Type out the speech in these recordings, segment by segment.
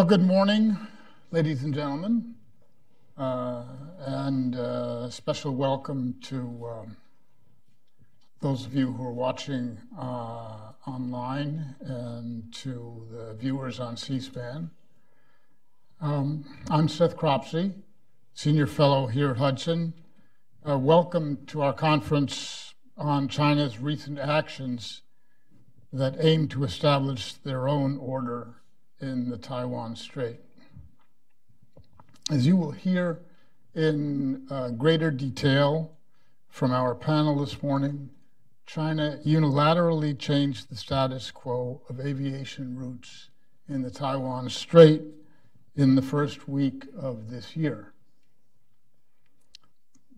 Well, good morning, ladies and gentlemen, uh, and uh, special welcome to um, those of you who are watching uh, online and to the viewers on C SPAN. Um, I'm Seth Cropsey, Senior Fellow here at Hudson. Uh, welcome to our conference on China's recent actions that aim to establish their own order in the Taiwan Strait. As you will hear in uh, greater detail from our panel this morning, China unilaterally changed the status quo of aviation routes in the Taiwan Strait in the first week of this year.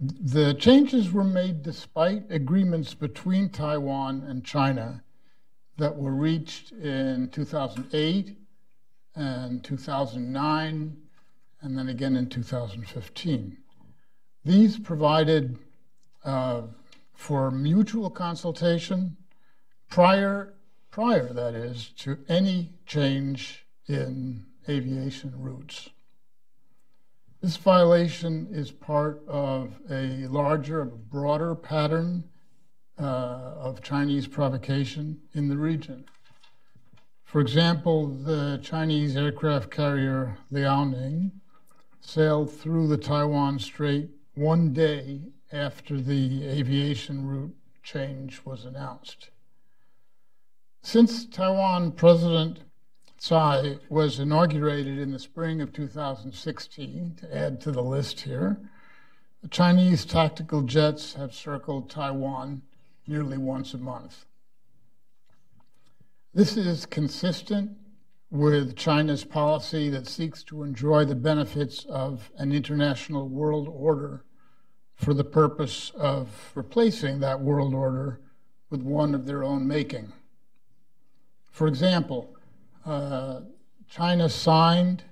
The changes were made despite agreements between Taiwan and China that were reached in 2008 and 2009, and then again in 2015. These provided uh, for mutual consultation prior, prior, that is, to any change in aviation routes. This violation is part of a larger, broader pattern uh, of Chinese provocation in the region. For example, the Chinese aircraft carrier Liaoning sailed through the Taiwan Strait one day after the aviation route change was announced. Since Taiwan President Tsai was inaugurated in the spring of 2016, to add to the list here, the Chinese tactical jets have circled Taiwan nearly once a month. This is consistent with China's policy that seeks to enjoy the benefits of an international world order for the purpose of replacing that world order with one of their own making. For example, uh, China signed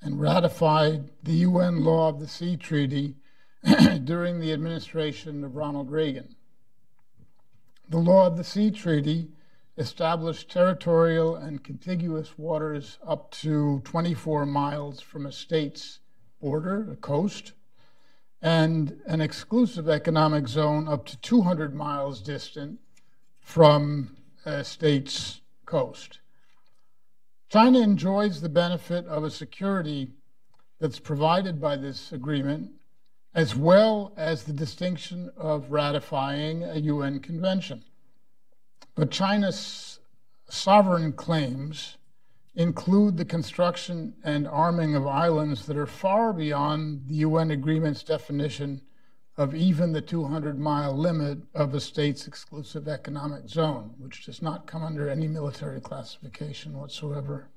and ratified the UN Law of the Sea Treaty during the administration of Ronald Reagan. The Law of the Sea Treaty established territorial and contiguous waters up to 24 miles from a state's border, a coast, and an exclusive economic zone up to 200 miles distant from a state's coast. China enjoys the benefit of a security that's provided by this agreement, as well as the distinction of ratifying a UN convention. But China's sovereign claims include the construction and arming of islands that are far beyond the UN agreement's definition of even the 200 mile limit of a state's exclusive economic zone, which does not come under any military classification whatsoever.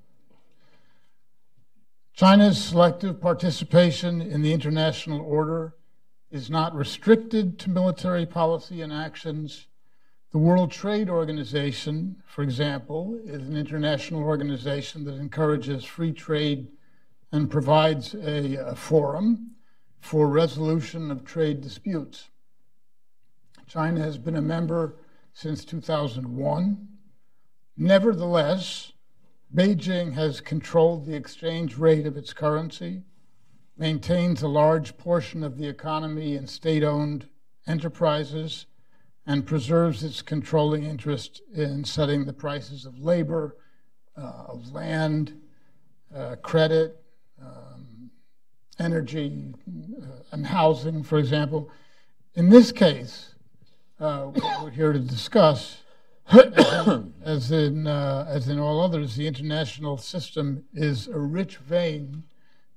China's selective participation in the international order is not restricted to military policy and actions. The World Trade Organization, for example, is an international organization that encourages free trade and provides a, a forum for resolution of trade disputes. China has been a member since 2001. Nevertheless, Beijing has controlled the exchange rate of its currency, maintains a large portion of the economy in state owned enterprises, and preserves its controlling interest in setting the prices of labor, uh, of land, uh, credit, energy uh, and housing, for example. In this case, uh, what we're here to discuss, as in, uh, as in all others, the international system is a rich vein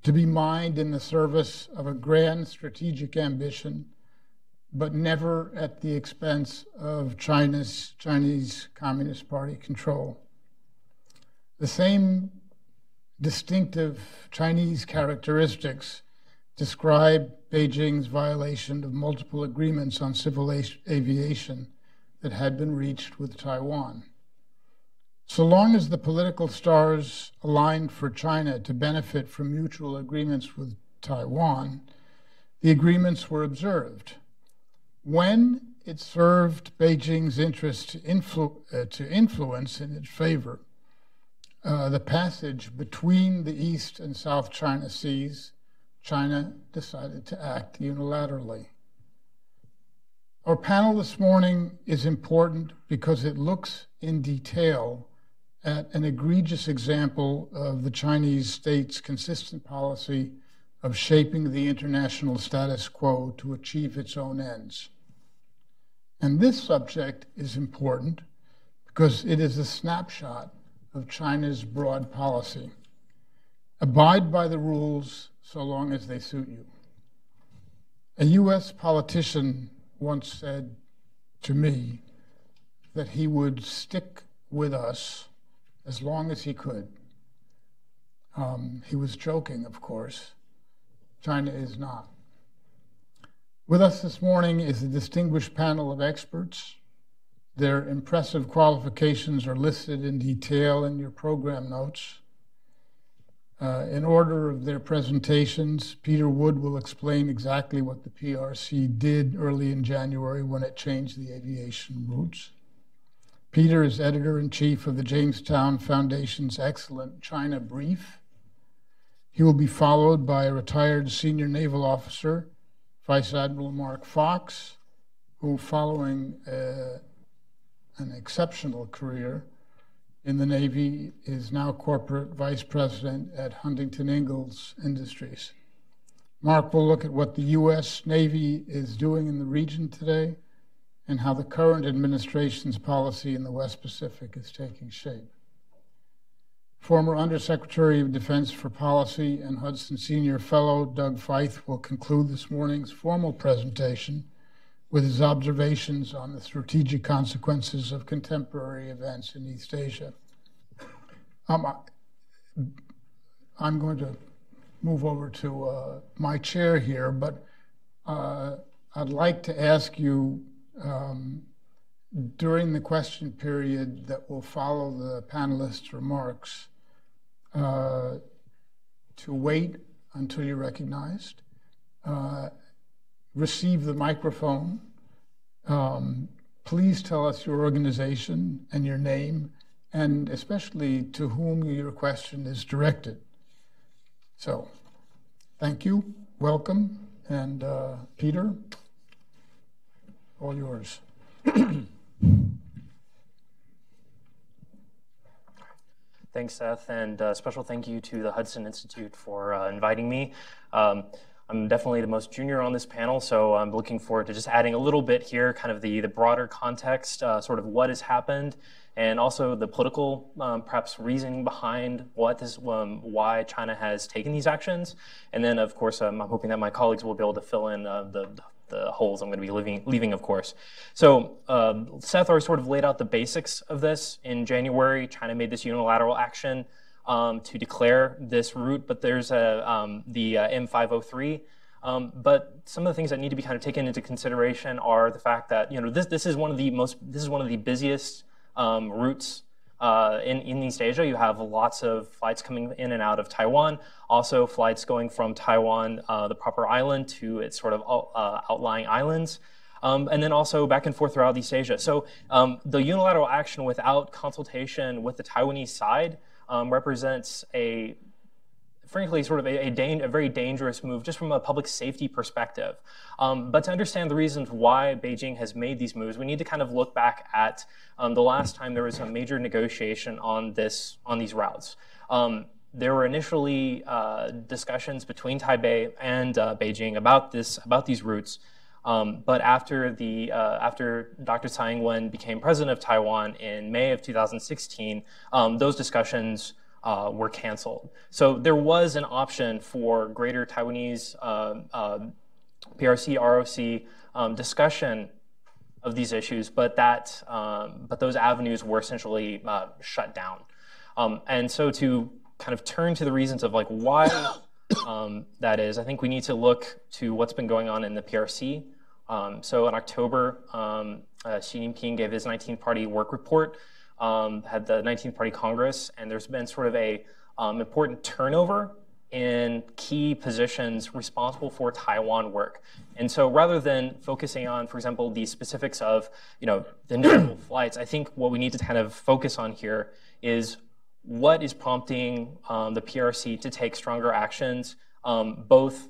to be mined in the service of a grand strategic ambition, but never at the expense of China's Chinese Communist Party control. The same distinctive Chinese characteristics describe Beijing's violation of multiple agreements on civil aviation that had been reached with Taiwan. So long as the political stars aligned for China to benefit from mutual agreements with Taiwan, the agreements were observed. When it served Beijing's interest to, influ- uh, to influence in its favor, uh, the passage between the East and South China Seas, China decided to act unilaterally. Our panel this morning is important because it looks in detail at an egregious example of the Chinese state's consistent policy of shaping the international status quo to achieve its own ends. And this subject is important because it is a snapshot of China's broad policy. Abide by the rules so long as they suit you. A US politician once said to me that he would stick with us as long as he could. Um, he was joking, of course. China is not. With us this morning is a distinguished panel of experts. Their impressive qualifications are listed in detail in your program notes. Uh, in order of their presentations, Peter Wood will explain exactly what the PRC did early in January when it changed the aviation routes. Peter is editor in chief of the Jamestown Foundation's excellent China Brief. He will be followed by a retired senior naval officer, Vice Admiral Mark Fox, who, following uh, an exceptional career, in the Navy, is now corporate vice president at Huntington Ingalls Industries. Mark will look at what the U.S. Navy is doing in the region today and how the current administration's policy in the West Pacific is taking shape. Former Undersecretary of Defense for Policy and Hudson Senior Fellow Doug Feith will conclude this morning's formal presentation with his observations on the strategic consequences of contemporary events in East Asia. Um, I'm going to move over to uh, my chair here, but uh, I'd like to ask you um, during the question period that will follow the panelists' remarks uh, to wait until you're recognized. Uh, receive the microphone. Um, please tell us your organization and your name, and especially to whom your question is directed. So, thank you, welcome, and uh, Peter, all yours. Thanks, Seth, and uh, special thank you to the Hudson Institute for uh, inviting me. Um, I'm definitely the most junior on this panel, so I'm looking forward to just adding a little bit here, kind of the, the broader context, uh, sort of what has happened, and also the political, um, perhaps reasoning behind what this, um, why China has taken these actions. And then, of course, um, I'm hoping that my colleagues will be able to fill in uh, the, the holes I'm going to be leaving, leaving of course. So um, Seth already sort of laid out the basics of this. In January, China made this unilateral action um, to declare this route, but there's a, um, the uh, M503. Um, but some of the things that need to be kind of taken into consideration are the fact that you know this this is one of the most this is one of the busiest um, routes uh, in, in East Asia. You have lots of flights coming in and out of Taiwan. Also, flights going from Taiwan, uh, the proper island, to its sort of uh, outlying islands. Um, and then also back and forth throughout East Asia. So um, the unilateral action without consultation with the Taiwanese side um, represents a frankly, sort of a, a, a, very dangerous move just from a public safety perspective. Um, but to understand the reasons why Beijing has made these moves, we need to kind of look back at um, the last time there was a major negotiation on this on these routes. Um, there were initially uh, discussions between Taipei and uh, Beijing about this about these routes. Um, but after the uh, after Dr. Tsai Ing-wen became president of Taiwan in May of 2016, um, those discussions uh, were canceled. So there was an option for greater Taiwanese uh, uh, PRC ROC um, discussion of these issues, but that um, but those avenues were essentially uh, shut down. Um, and so to kind of turn to the reasons of like why um, that is, I think we need to look to what's been going on in the PRC. Um, so in October, um, uh, Xi Jinping gave his 19th party work report, um, had the 19th party Congress, and there's been sort of a um, important turnover in key positions responsible for Taiwan work. And so rather than focusing on, for example, the specifics of, you know, the individual flights, I think what we need to kind of focus on here is what is prompting um, the PRC to take stronger actions, um, both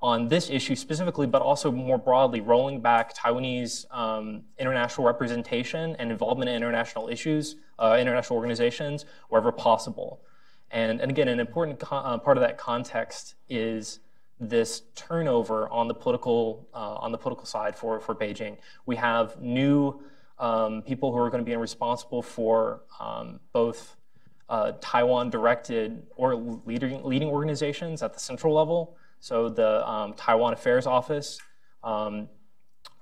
on this issue specifically, but also more broadly, rolling back Taiwanese um, international representation and involvement in international issues, uh, international organizations, wherever possible. And, and again, an important uh, part of that context is this turnover on the political uh, on the political side for for Beijing. We have new um, people who are going to be responsible for um, both uh, Taiwan-directed or leading leading organizations at the central level. So the um, Taiwan Affairs Office, um,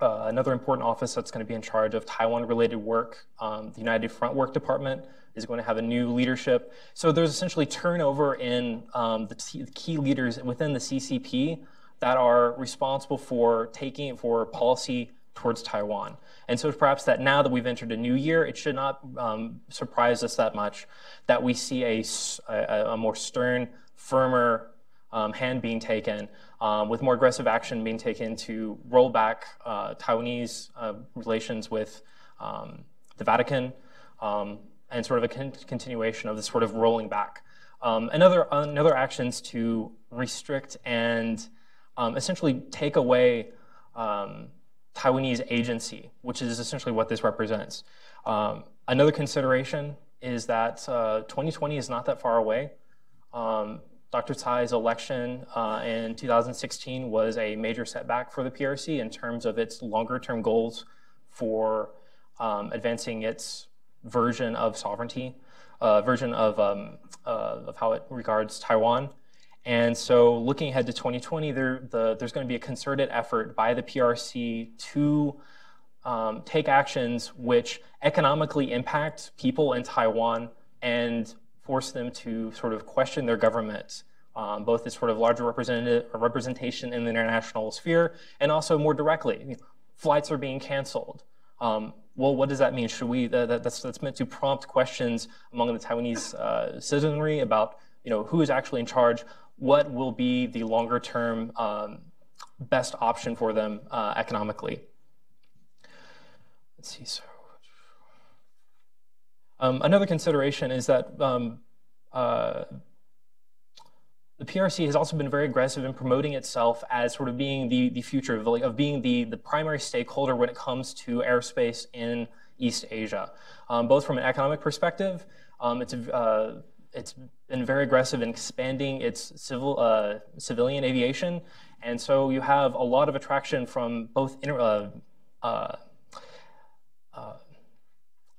uh, another important office that's going to be in charge of Taiwan-related work, um, the United Front Work Department is going to have a new leadership. So there's essentially turnover in um, the key leaders within the CCP that are responsible for taking for policy towards Taiwan. And so perhaps that now that we've entered a new year, it should not um, surprise us that much that we see a, a, a more stern, firmer um, hand being taken, um, with more aggressive action being taken to roll back uh, Taiwanese uh, relations with um, the Vatican, um, and sort of a con- continuation of this sort of rolling back. Um, another, another actions to restrict and essentially take away Taiwanese agency, which is essentially what this represents. Um, another consideration is that uh, 2020 is not that far away. Um, Dr. Tsai's election uh, in 2016 was a major setback for the PRC in terms of its longer term goals for um, advancing its version of sovereignty, uh, version of, um, uh, of how it regards Taiwan. And so, looking ahead to 2020, there, the, there's going to be a concerted effort by the PRC to um, take actions which economically impact people in Taiwan and force them to sort of question their government, um, both as sort of larger representation in the international sphere and also more directly. Flights are being canceled. Um, well, what does that mean? Should we, that, that's, that's meant to prompt questions among the Taiwanese uh, citizenry about, you know, who is actually in charge, what will be the longer term um, best option for them uh, economically. Let's see, so. Um, another consideration is that um, uh, the PRC has also been very aggressive in promoting itself as sort of being the, the future of, of being the, the primary stakeholder when it comes to airspace in East Asia, um, both from an economic perspective. Um, it's uh, it's been very aggressive in expanding its civil uh, civilian aviation, and so you have a lot of attraction from both inter, uh, uh, uh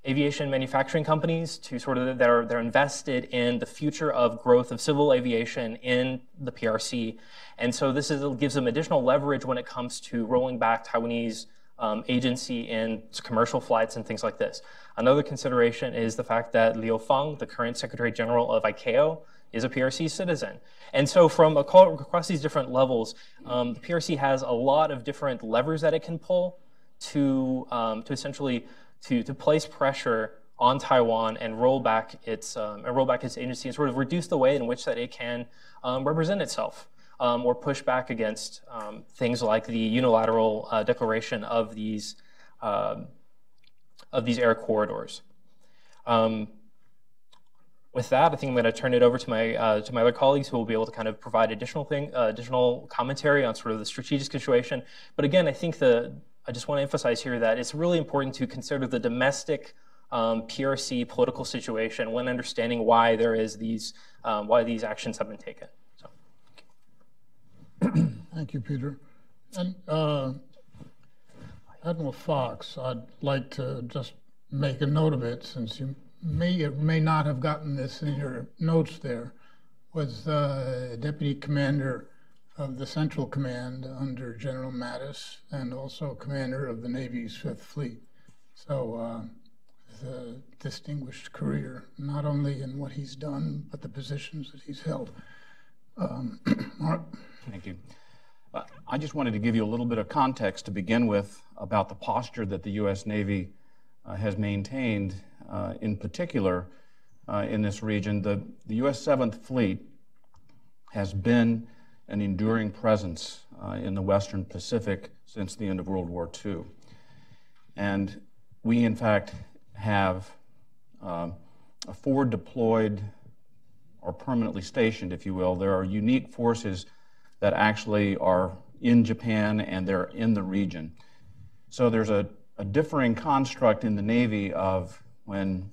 aviation manufacturing companies to sort of that are they're invested in the future of growth of civil aviation in the PRC, and so this is, gives them additional leverage when it comes to rolling back Taiwanese um, agency in commercial flights and things like this. Another consideration is the fact that Liu Fang, the current Secretary General of ICAO, is a PRC citizen. And so, from across these different levels, um, the PRC has a lot of different levers that it can pull to um, to essentially to, to place pressure on Taiwan and roll back its um, and roll back its agency and sort of reduce the way in which that it can um, represent itself um, or push back against um, things like the unilateral uh, declaration of these um, of these air corridors. Um, with that, I think I'm going to turn it over to my uh, to my other colleagues who will be able to kind of provide additional thing, uh, additional commentary on sort of the strategic situation. But again, I think the I just want to emphasize here that it's really important to consider the domestic um, PRC political situation when understanding why there is these um, why these actions have been taken. So, thank you, thank you Peter. And uh, Admiral Fox, I'd like to just make a note of it since you may or may not have gotten this in your notes there. Was uh, Deputy Commander of the Central Command under General Mattis and also commander of the Navy's Fifth Fleet. So, uh, a distinguished career, not only in what he's done, but the positions that he's held. Um, Mark? Thank you. Uh, I just wanted to give you a little bit of context to begin with about the posture that the U.S. Navy uh, has maintained, uh, in particular uh, in this region. The, the U.S. Seventh Fleet has been an enduring presence uh, in the Western Pacific since the end of World War II. And we, in fact, have um, a forward deployed or permanently stationed, if you will. There are unique forces that actually are in Japan and they're in the region. So there's a, a differing construct in the Navy of when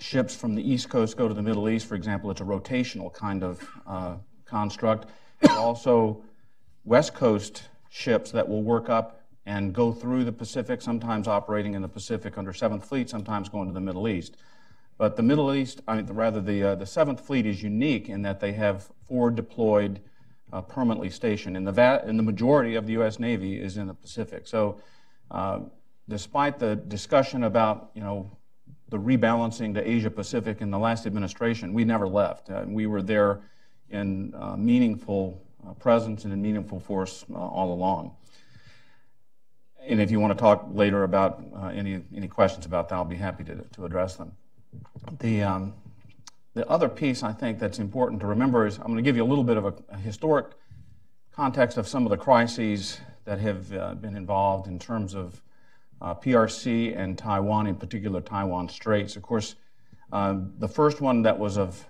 ships from the East Coast go to the Middle East, for example, it's a rotational kind of uh, construct. Also West Coast ships that will work up and go through the Pacific, sometimes operating in the Pacific under 7th Fleet, sometimes going to the Middle East. But the Middle East, I mean, rather, the, uh, the 7th Fleet is unique in that they have forward deployed, uh, permanently stationed. And the, va- and the majority of the U.S. Navy is in the Pacific. So, uh, despite the discussion about, you know, the rebalancing to Asia Pacific in the last administration, we never left. Uh, we were there in uh, meaningful uh, presence and in meaningful force all along. And if you want to talk later about any, any questions about that, I'll be happy to, to address them. The, um, the other piece I think that's important to remember is I'm going to give you a little bit of a, a historic context of some of the crises that have uh, been involved in terms of uh, PRC and Taiwan, in particular Taiwan Straits. Of course, uh, the first one that was of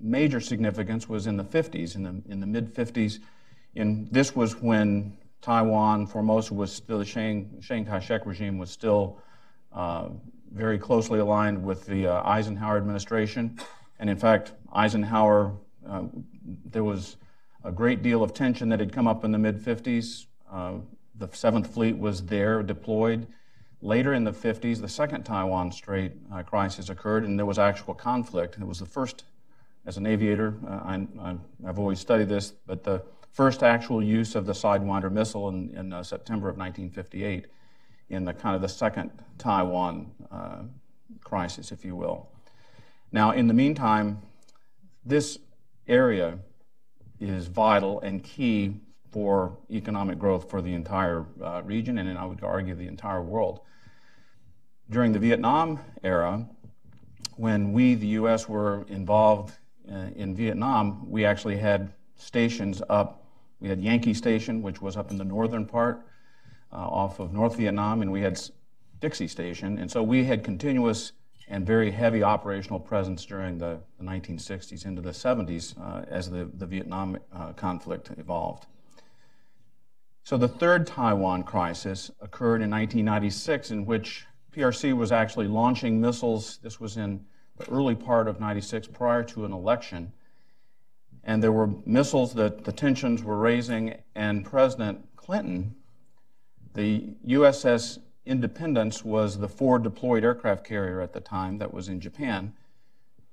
major significance was in the 50s, in the, in the mid 50s. And this was when Taiwan, Formosa, was still the Chiang, Chiang Kai shek regime was still uh, very closely aligned with the uh, Eisenhower administration. And in fact, Eisenhower, uh, there was a great deal of tension that had come up in the mid 50s. Uh, the Seventh Fleet was there deployed. Later in the 50s, the second Taiwan Strait uh, crisis occurred, and there was actual conflict. It was the first, as an aviator, uh, I, have always studied this, but the first actual use of the Sidewinder missile in, in uh, September of 1958 in the kind of the second Taiwan uh, crisis, if you will. Now, in the meantime, this area is vital and key for economic growth for the entire uh, region and I would argue the entire world. During the Vietnam era, when we, the U.S., were involved uh, in Vietnam, we actually had stations up. We had Yankee Station, which was up in the northern part uh, off of North Vietnam, and we had Dixie Station. And so we had continuous and very heavy operational presence during the, the 1960s into the 70s uh, as the, the Vietnam uh, conflict evolved. So the third Taiwan crisis occurred in 1996, in which PRC was actually launching missiles. This was in the early part of 96 prior to an election. And there were missiles that the tensions were raising, and President Clinton, the USS Independence was the forward deployed aircraft carrier at the time that was in Japan.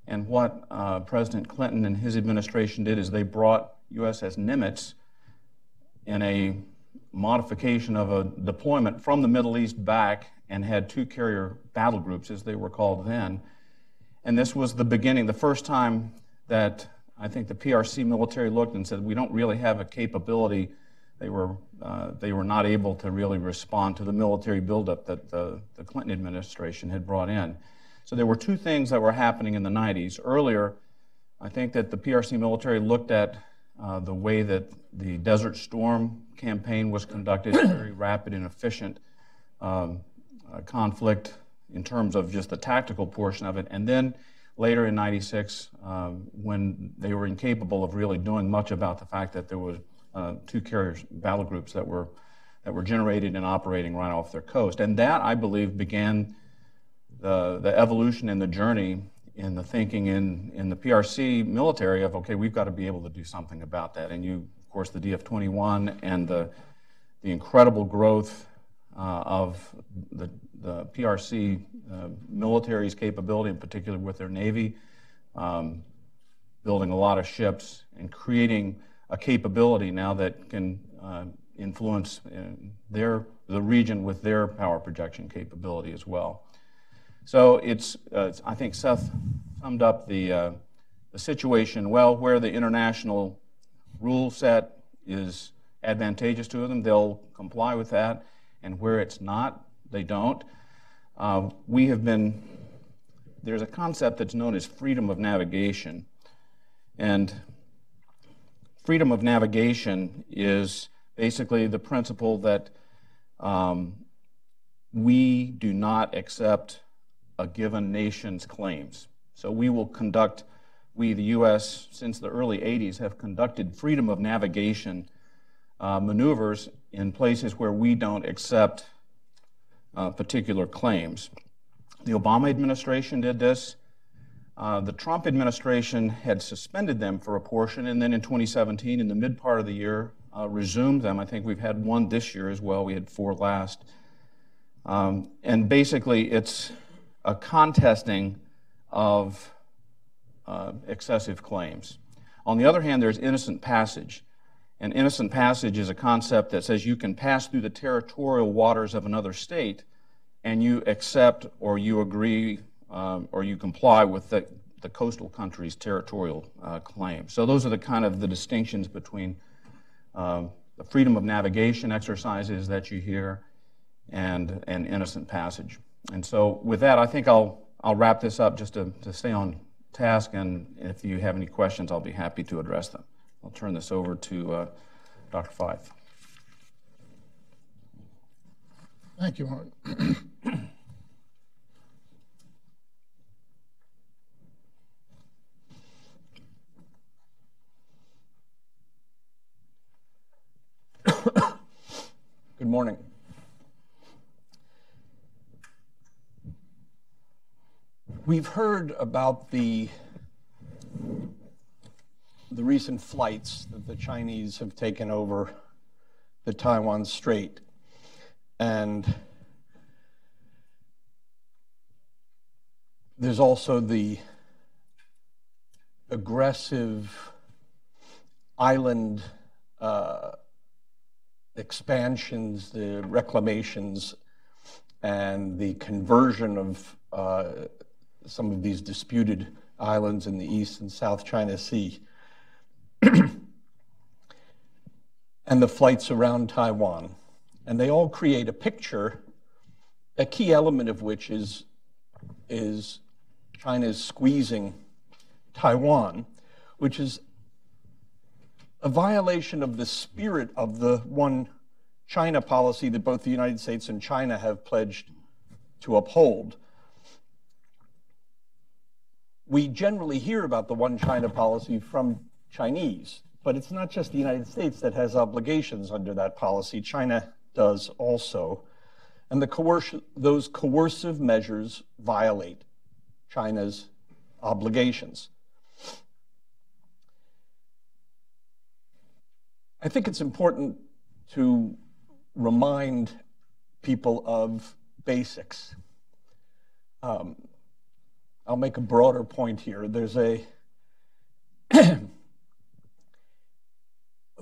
And what uh, President Clinton and his administration did is they brought USS Nimitz in a modification of a deployment from the Middle East back and had two carrier battle groups, as they were called then. And this was the beginning, the first time that I think the PRC military looked and said, we don't really have a capability. They were, uh, they were not able to really respond to the military buildup that the, the Clinton administration had brought in. So there were two things that were happening in the 90s. Earlier, I think that the PRC military looked at uh, the way that the Desert Storm campaign was conducted, very rapid and efficient um, uh, conflict in terms of just the tactical portion of it. And then later in 96, um, when they were incapable of really doing much about the fact that there was uh, two carrier battle groups that were, that were generated and operating right off their coast. And that, I believe, began the, the evolution and the journey in the thinking in, in the PRC military of, okay, we've got to be able to do something about that. And you, of course, the DF 21 and the, the incredible growth uh, of the, the PRC uh, military's capability, in particular with their Navy, um, building a lot of ships and creating a capability now that can uh, influence uh, their, the region with their power projection capability as well. So it's, uh, it's I think Seth summed up the, uh, the situation well, where the international rule set is advantageous to them, they'll comply with that, and where it's not, they don't. Uh, we have been, there's a concept that's known as freedom of navigation. And freedom of navigation is basically the principle that um, we do not accept a given nation's claims. So we will conduct, we, the U.S., since the early 80s, have conducted freedom of navigation uh, maneuvers in places where we don't accept uh, particular claims. The Obama administration did this. Uh, the Trump administration had suspended them for a portion, and then in 2017, in the mid part of the year, uh, resumed them. I think we've had one this year as well. We had four last. Um, and basically, it's a contesting of uh, excessive claims. On the other hand, there's innocent passage. And innocent passage is a concept that says you can pass through the territorial waters of another state and you accept or you agree um, or you comply with the, the coastal country's territorial uh, claim. So those are the kind of the distinctions between uh, the freedom of navigation exercises that you hear and an innocent passage. And so with that, I think I'll, I'll wrap this up just to, to stay on task, and if you have any questions, I'll be happy to address them. I'll turn this over to uh, Dr. Feith. Thank you, Mark. Good morning. We've heard about the the recent flights that the Chinese have taken over the Taiwan Strait. And there's also the aggressive island uh, expansions, the reclamations, and the conversion of uh, some of these disputed islands in the East and South China Sea. and the flights around Taiwan. And they all create a picture, a key element of which is, is China's squeezing Taiwan, which is a violation of the spirit of the one China policy that both the United States and China have pledged to uphold. We generally hear about the one China policy from Chinese, but it's not just the United States that has obligations under that policy. China does also. And the coerci- those coercive measures violate China's obligations. I think it's important to remind people of basics. Um, I'll make a broader point here. There's a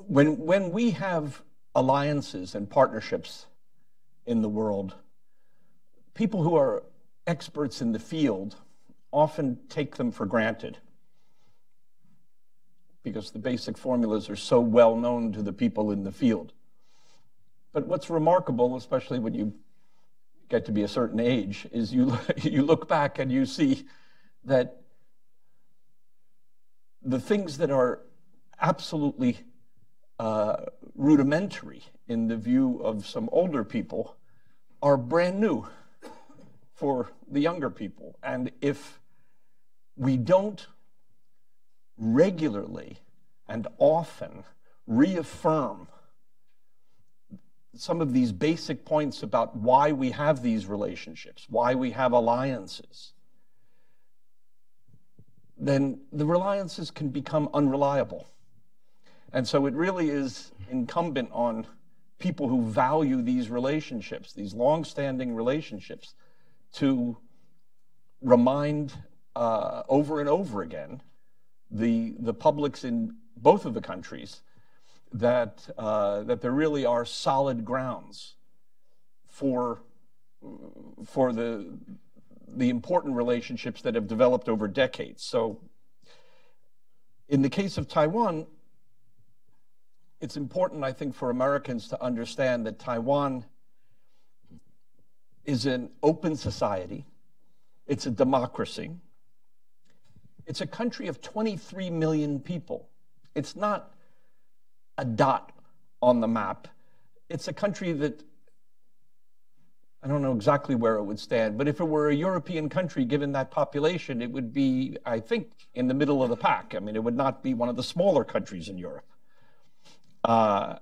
when when we have alliances and partnerships in the world, people who are experts in the field often take them for granted because the basic formulas are so well known to the people in the field. But what's remarkable, especially when you get to be a certain age, is you, you look back and you see that the things that are absolutely uh, rudimentary in the view of some older people are brand new for the younger people. And if we don't regularly and often reaffirm some of these basic points about why we have these relationships, why we have alliances, then the reliances can become unreliable. And so it really is incumbent on people who value these relationships, these long-standing relationships, to remind uh, over and over again the, the publics in both of the countries that, uh, that there really are solid grounds for, for the, the important relationships that have developed over decades. So, in the case of Taiwan, it's important, I think, for Americans to understand that Taiwan is an open society, it's a democracy, it's a country of 23 million people. It's not a dot on the map. It's a country that I don't know exactly where it would stand, but if it were a European country, given that population, it would be, I think, in the middle of the pack. I mean, it would not be one of the smaller countries in Europe. Uh,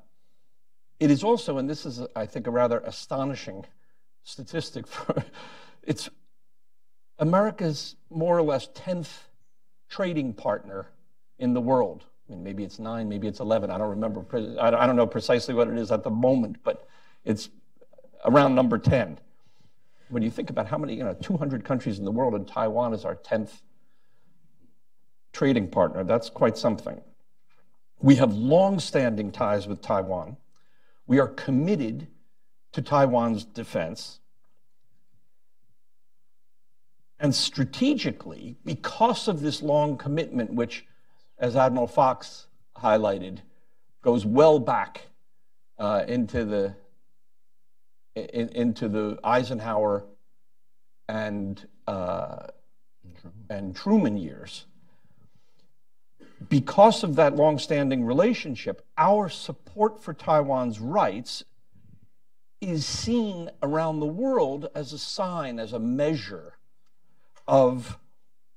it is also, and this is, I think, a rather astonishing statistic for it's America's more or less 10th trading partner in the world. I mean, maybe it's nine, maybe it's 11. I don't remember. I don't know precisely what it is at the moment, but it's around number 10. When you think about how many, you know, 200 countries in the world, and Taiwan is our 10th trading partner, that's quite something. We have long standing ties with Taiwan. We are committed to Taiwan's defense. And strategically, because of this long commitment, which, as Admiral Fox highlighted, goes well back uh, into the in, into the Eisenhower and uh, and Truman years. Because of that long-standing relationship, our support for Taiwan's rights is seen around the world as a sign, as a measure of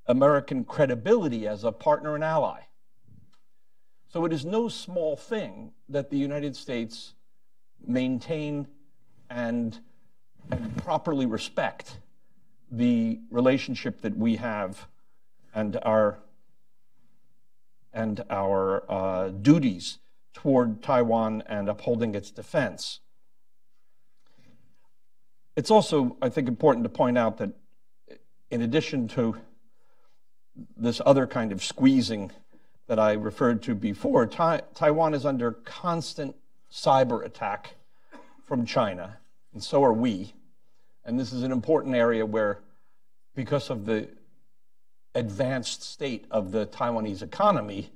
American credibility as a partner and ally. So it is no small thing that the United States maintain and, and properly respect the relationship that we have and our and our uh, duties toward Taiwan and upholding its defense. It's also, I think, important to point out that in addition to this other kind of squeezing that I referred to before, tai Taiwan is under constant cyber attack from China, and so are we. And this is an important area where, because of the advanced state of the Taiwanese economy,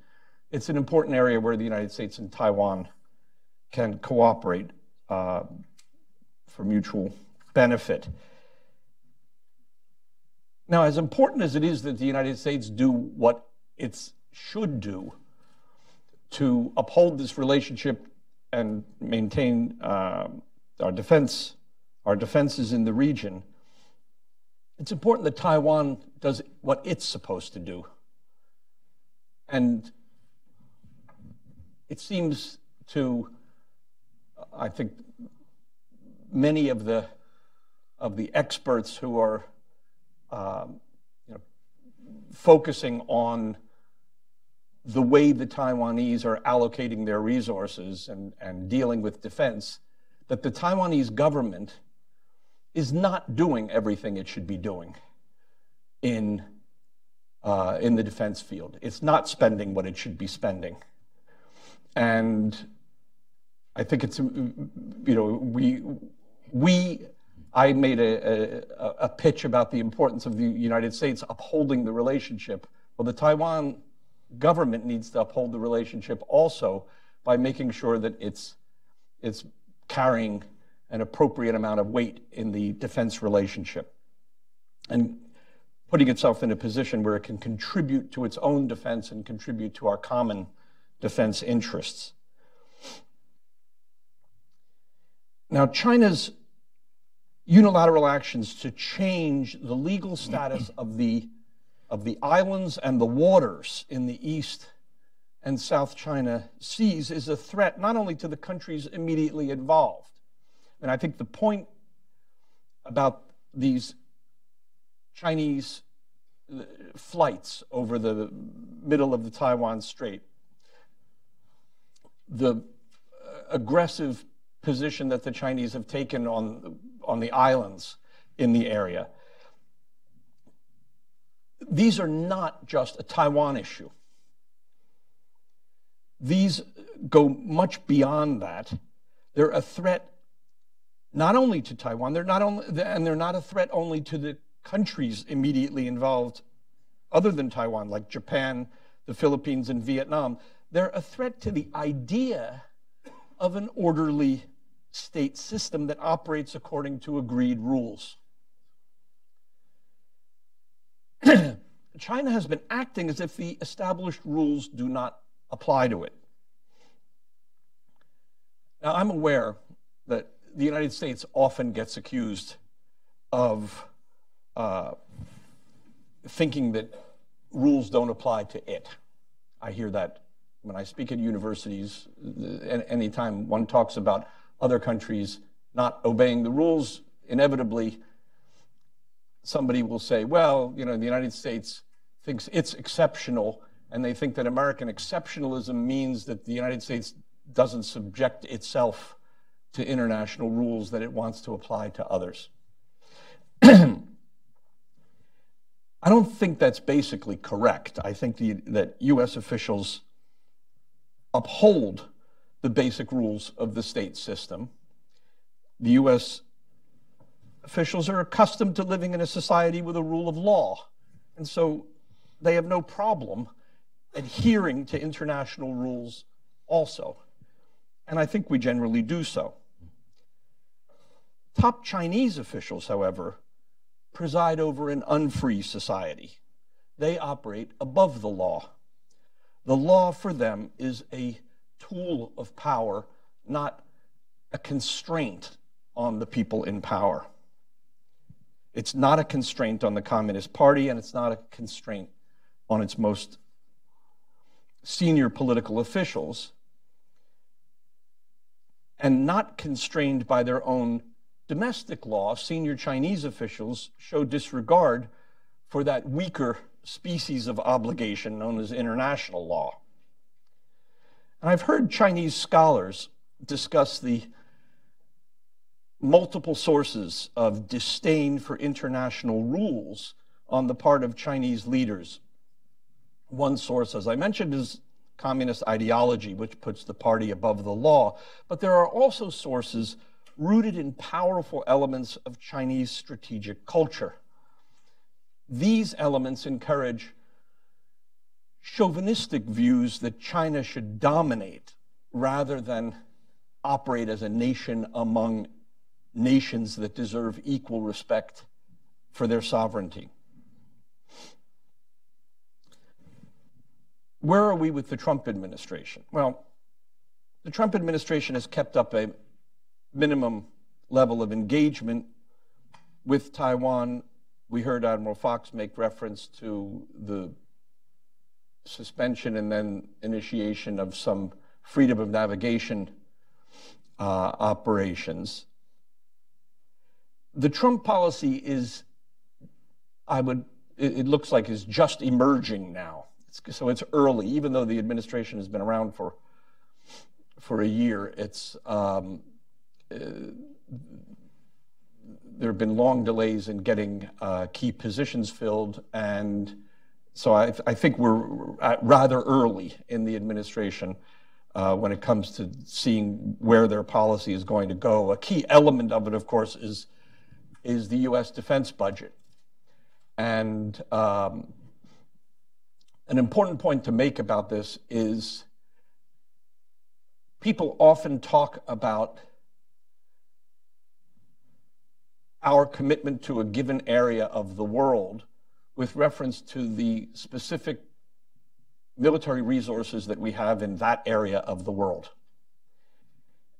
it's an important area where the United States and Taiwan can cooperate uh, for mutual benefit. Now, as important as it is that the United States do what it should do to uphold this relationship and maintain uh, our defense, our defenses in the region, it's important that Taiwan does what it's supposed to do. And it seems to, I think, many of the of the experts who are um, you know, focusing on the way the Taiwanese are allocating their resources and, and dealing with defense, that the Taiwanese government is not doing everything it should be doing in, uh, in the defense field. It's not spending what it should be spending. And I think it's, you know, we, we I made a, a, a, pitch about the importance of the United States upholding the relationship. Well, the Taiwan government needs to uphold the relationship also by making sure that it's, it's carrying an appropriate amount of weight in the defense relationship and putting itself in a position where it can contribute to its own defense and contribute to our common defense interests. Now, China's unilateral actions to change the legal status of the, of the islands and the waters in the East and South China Seas is a threat not only to the countries immediately involved. And I think the point about these Chinese uh, flights over the middle of the Taiwan Strait, the uh, aggressive position that the Chinese have taken on on the islands in the area. These are not just a Taiwan issue. These go much beyond that. They're a threat not only to Taiwan, they're not only, and they're not a threat only to the countries immediately involved other than Taiwan, like Japan, the Philippines, and Vietnam. They're a threat to the idea of an orderly state system that operates according to agreed rules. China has been acting as if the established rules do not apply to it. Now, I'm aware that the United States often gets accused of uh, thinking that rules don't apply to it. I hear that when I speak at universities. Anytime one talks about other countries not obeying the rules, inevitably somebody will say, well, you know, the United States thinks it's exceptional, and they think that American exceptionalism means that the United States doesn't subject itself to international rules that it wants to apply to others. I don't think that's basically correct. I think the, that US officials uphold the basic rules of the state system. The US officials are accustomed to living in a society with a rule of law, and so they have no problem adhering to international rules also. And I think we generally do so. Top Chinese officials, however, preside over an unfree society. They operate above the law. The law for them is a tool of power, not a constraint on the people in power. It's not a constraint on the Communist Party, and it's not a constraint on its most senior political officials, and not constrained by their own domestic law, senior Chinese officials show disregard for that weaker species of obligation known as international law. And I've heard Chinese scholars discuss the multiple sources of disdain for international rules on the part of Chinese leaders. One source, as I mentioned, is communist ideology, which puts the party above the law. But there are also sources rooted in powerful elements of Chinese strategic culture. These elements encourage chauvinistic views that China should dominate rather than operate as a nation among nations that deserve equal respect for their sovereignty. Where are we with the Trump administration? Well, the Trump administration has kept up a minimum level of engagement with Taiwan. We heard Admiral Fox make reference to the suspension and then initiation of some freedom of navigation uh, operations. The Trump policy is, I would, it, it looks like is just emerging now. It's, so it's early, even though the administration has been around for for a year. It's um, there have been long delays in getting uh, key positions filled, and so I, I, think we're rather early in the administration uh, when it comes to seeing where their policy is going to go. A key element of it, of course, is is the U.S. defense budget, and um, an important point to make about this is people often talk about our commitment to a given area of the world with reference to the specific military resources that we have in that area of the world.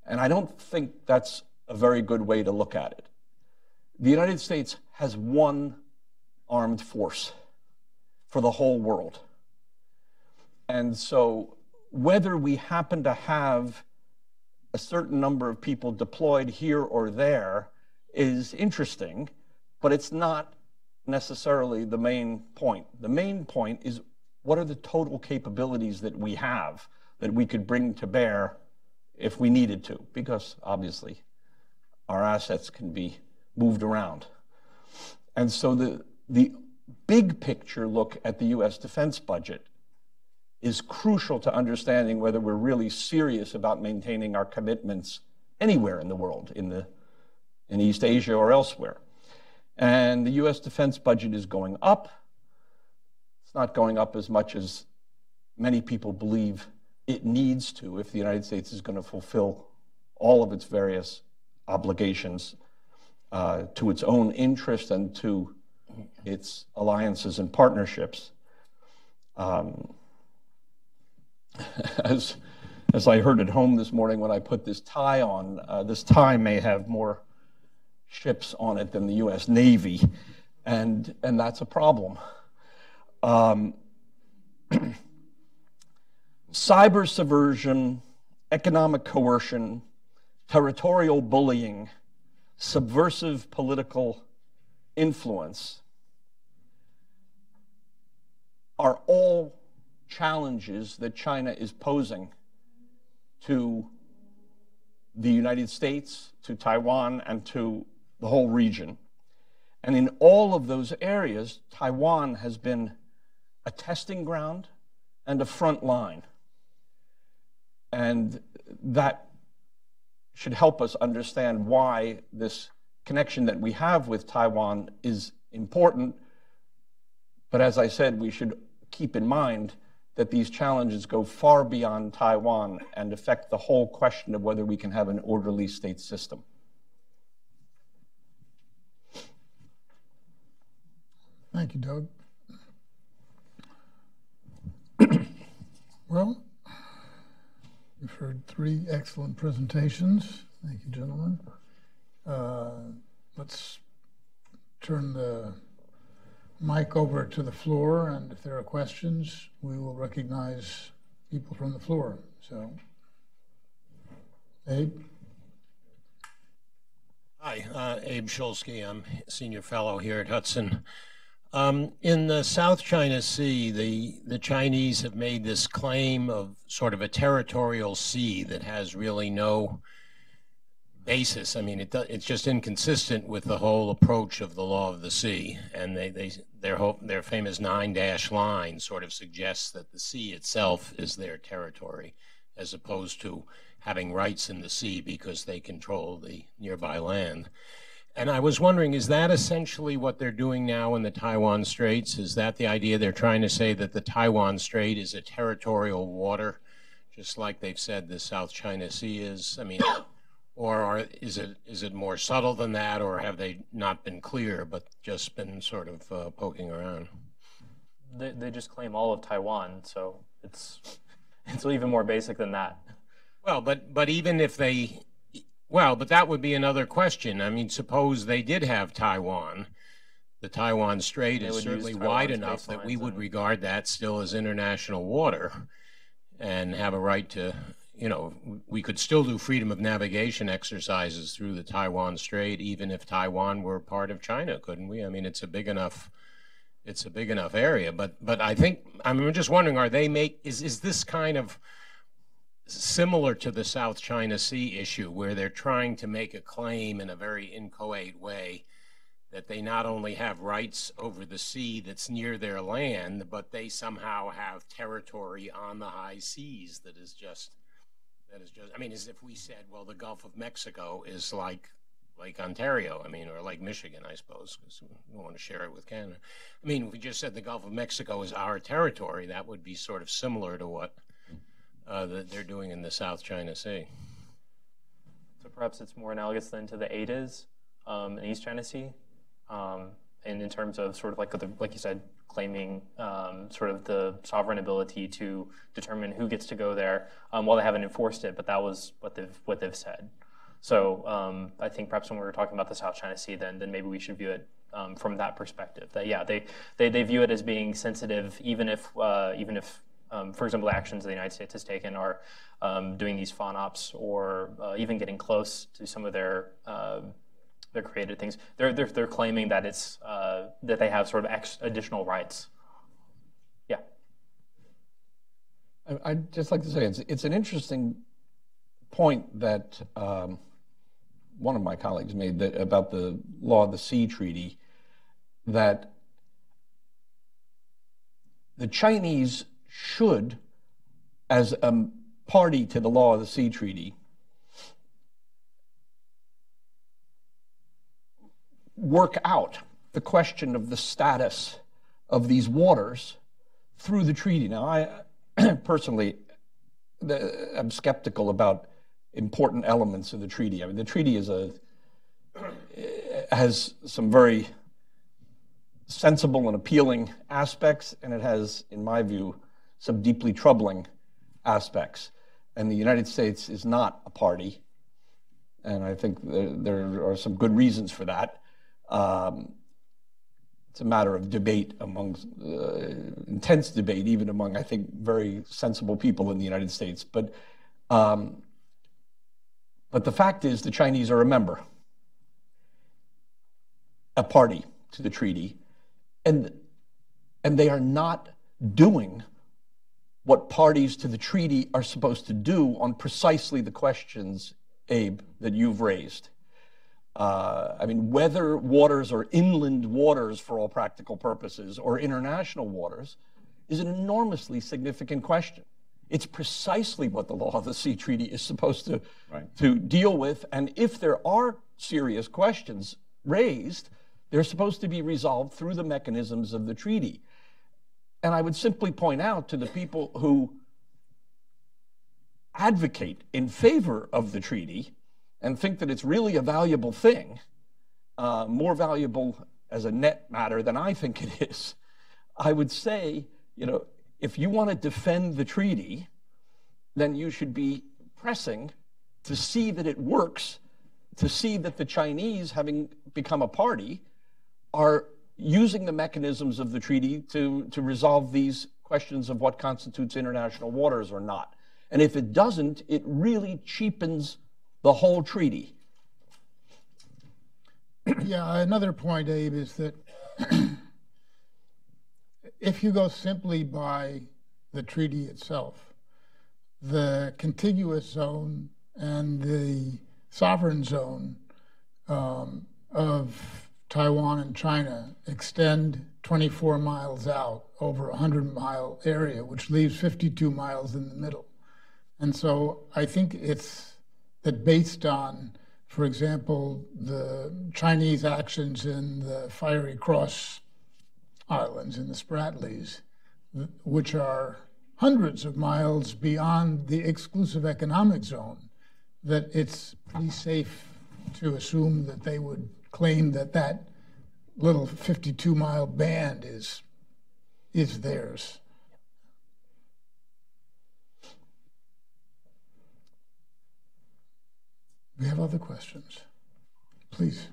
And I don't think that's a very good way to look at it. The United States has one armed force for the whole world. And so, whether we happen to have a certain number of people deployed here or there is interesting, but it's not necessarily the main point. The main point is what are the total capabilities that we have that we could bring to bear if we needed to, because obviously our assets can be moved around. And so the, the big picture look at the US defense budget is crucial to understanding whether we're really serious about maintaining our commitments anywhere in the world, in the in East Asia or elsewhere. And the US defense budget is going up. It's not going up as much as many people believe it needs to if the United States is going to fulfill all of its various obligations uh, to its own interest and to its alliances and partnerships. Um, as as I heard at home this morning when I put this tie on, uh, this tie may have more ships on it than the U.S. Navy, and and that's a problem. Um, cyber subversion, economic coercion, territorial bullying, subversive political influence are all challenges that China is posing to the United States, to Taiwan, and to the whole region. And in all of those areas, Taiwan has been a testing ground and a front line. And that should help us understand why this connection that we have with Taiwan is important. But as I said, we should keep in mind that these challenges go far beyond Taiwan and affect the whole question of whether we can have an orderly state system. Thank you, Doug. well, we've heard three excellent presentations. Thank you, gentlemen. Uh, let's turn the mic over to the floor, and if there are questions, we will recognize people from the floor. So, Abe? Hi, uh, Abe Shulsky. I'm senior fellow here at Hudson. Um, in the South China Sea, the, the Chinese have made this claim of sort of a territorial sea that has really no basis. I mean, it it's just inconsistent with the whole approach of the law of the sea. And they, they their hope, their famous nine dash line sort of suggests that the sea itself is their territory, as opposed to having rights in the sea because they control the nearby land. And I was wondering, is that essentially what they're doing now in the Taiwan Straits? Is that the idea they're trying to say that the Taiwan Strait is a territorial water, just like they've said the South China Sea is? I mean, or are, is it is it more subtle than that, or have they not been clear but just been sort of uh, poking around? They, they just claim all of Taiwan, so it's it's even more basic than that. Well, but but even if they, well, but that would be another question. I mean, suppose they did have Taiwan. The Taiwan Strait is certainly wide enough that we would regard that still as international water and have a right to you know, we could still do freedom of navigation exercises through the Taiwan Strait, even if Taiwan were part of China, couldn't we? I mean, it's a big enough, it's a big enough area. But but I think I'm just wondering, are they make is is this kind of similar to the South China Sea issue, where they're trying to make a claim in a very inchoate way that they not only have rights over the sea that's near their land, but they somehow have territory on the high seas that is just that is just, I mean, as if we said, well, the Gulf of Mexico is like Lake Ontario, I mean, or like Michigan, I suppose, because we want to share it with Canada. I mean, if we just said the Gulf of Mexico is our territory, that would be sort of similar to what uh, that they're doing in the South China Sea. So perhaps it's more analogous than to the ADIZ um, in East China Sea, um, and in terms of sort of like the, like you said, claiming um, sort of the sovereign ability to determine who gets to go there. Um, while they haven't enforced it, but that was what they've what they've said. So um, I think perhaps when we were talking about the South China Sea, then then maybe we should view it um, from that perspective. That yeah, they, they they view it as being sensitive, even if uh, even if um, for example, actions the United States has taken are um, doing these FONOPs or uh, even getting close to some of their uh, their created things. They're, they're, they're claiming that it's uh, that they have sort of additional rights. Yeah. I'd just like to say it's, it's an interesting point that um, one of my colleagues made that about the Law of the Sea Treaty that the Chinese should, as a party to the Law of the Sea Treaty, work out the question of the status of these waters through the treaty. Now, I personally am skeptical about important elements of the treaty. I mean, the treaty is a has some very sensible and appealing aspects, and it has, in my view, some deeply troubling aspects. and the United States is not a party. And I think there, there are some good reasons for that. Um, it's a matter of debate among uh, intense debate, even among I think very sensible people in the United States. But um, but the fact is, the Chinese are a member, a party to the treaty, and and they are not doing what parties to the treaty are supposed to do on precisely the questions, Abe, that you've raised. Uh, I mean, whether waters are inland waters for all practical purposes or international waters is an enormously significant question. It's precisely what the law of the sea treaty is supposed to, right. to deal with. And if there are serious questions raised, they're supposed to be resolved through the mechanisms of the treaty. And I would simply point out to the people who advocate in favor of the treaty and think that it's really a valuable thing, uh, more valuable as a net matter than I think it is, I would say, you know, if you want to defend the treaty, then you should be pressing to see that it works, to see that the Chinese, having become a party, are using the mechanisms of the treaty to, to resolve these questions of what constitutes international waters or not. And if it doesn't, it really cheapens the whole treaty. yeah, another point, Abe, is that if you go simply by the treaty itself, the contiguous zone and the sovereign zone um, of Taiwan and China extend 24 miles out over a 100 mile area, which leaves 52 miles in the middle. And so I think it's that based on, for example, the Chinese actions in the Fiery Cross Islands in the Spratlys, which are hundreds of miles beyond the exclusive economic zone, that it's pretty safe to assume that they would claim that that little 52 mile band is is theirs. We have other questions. Please.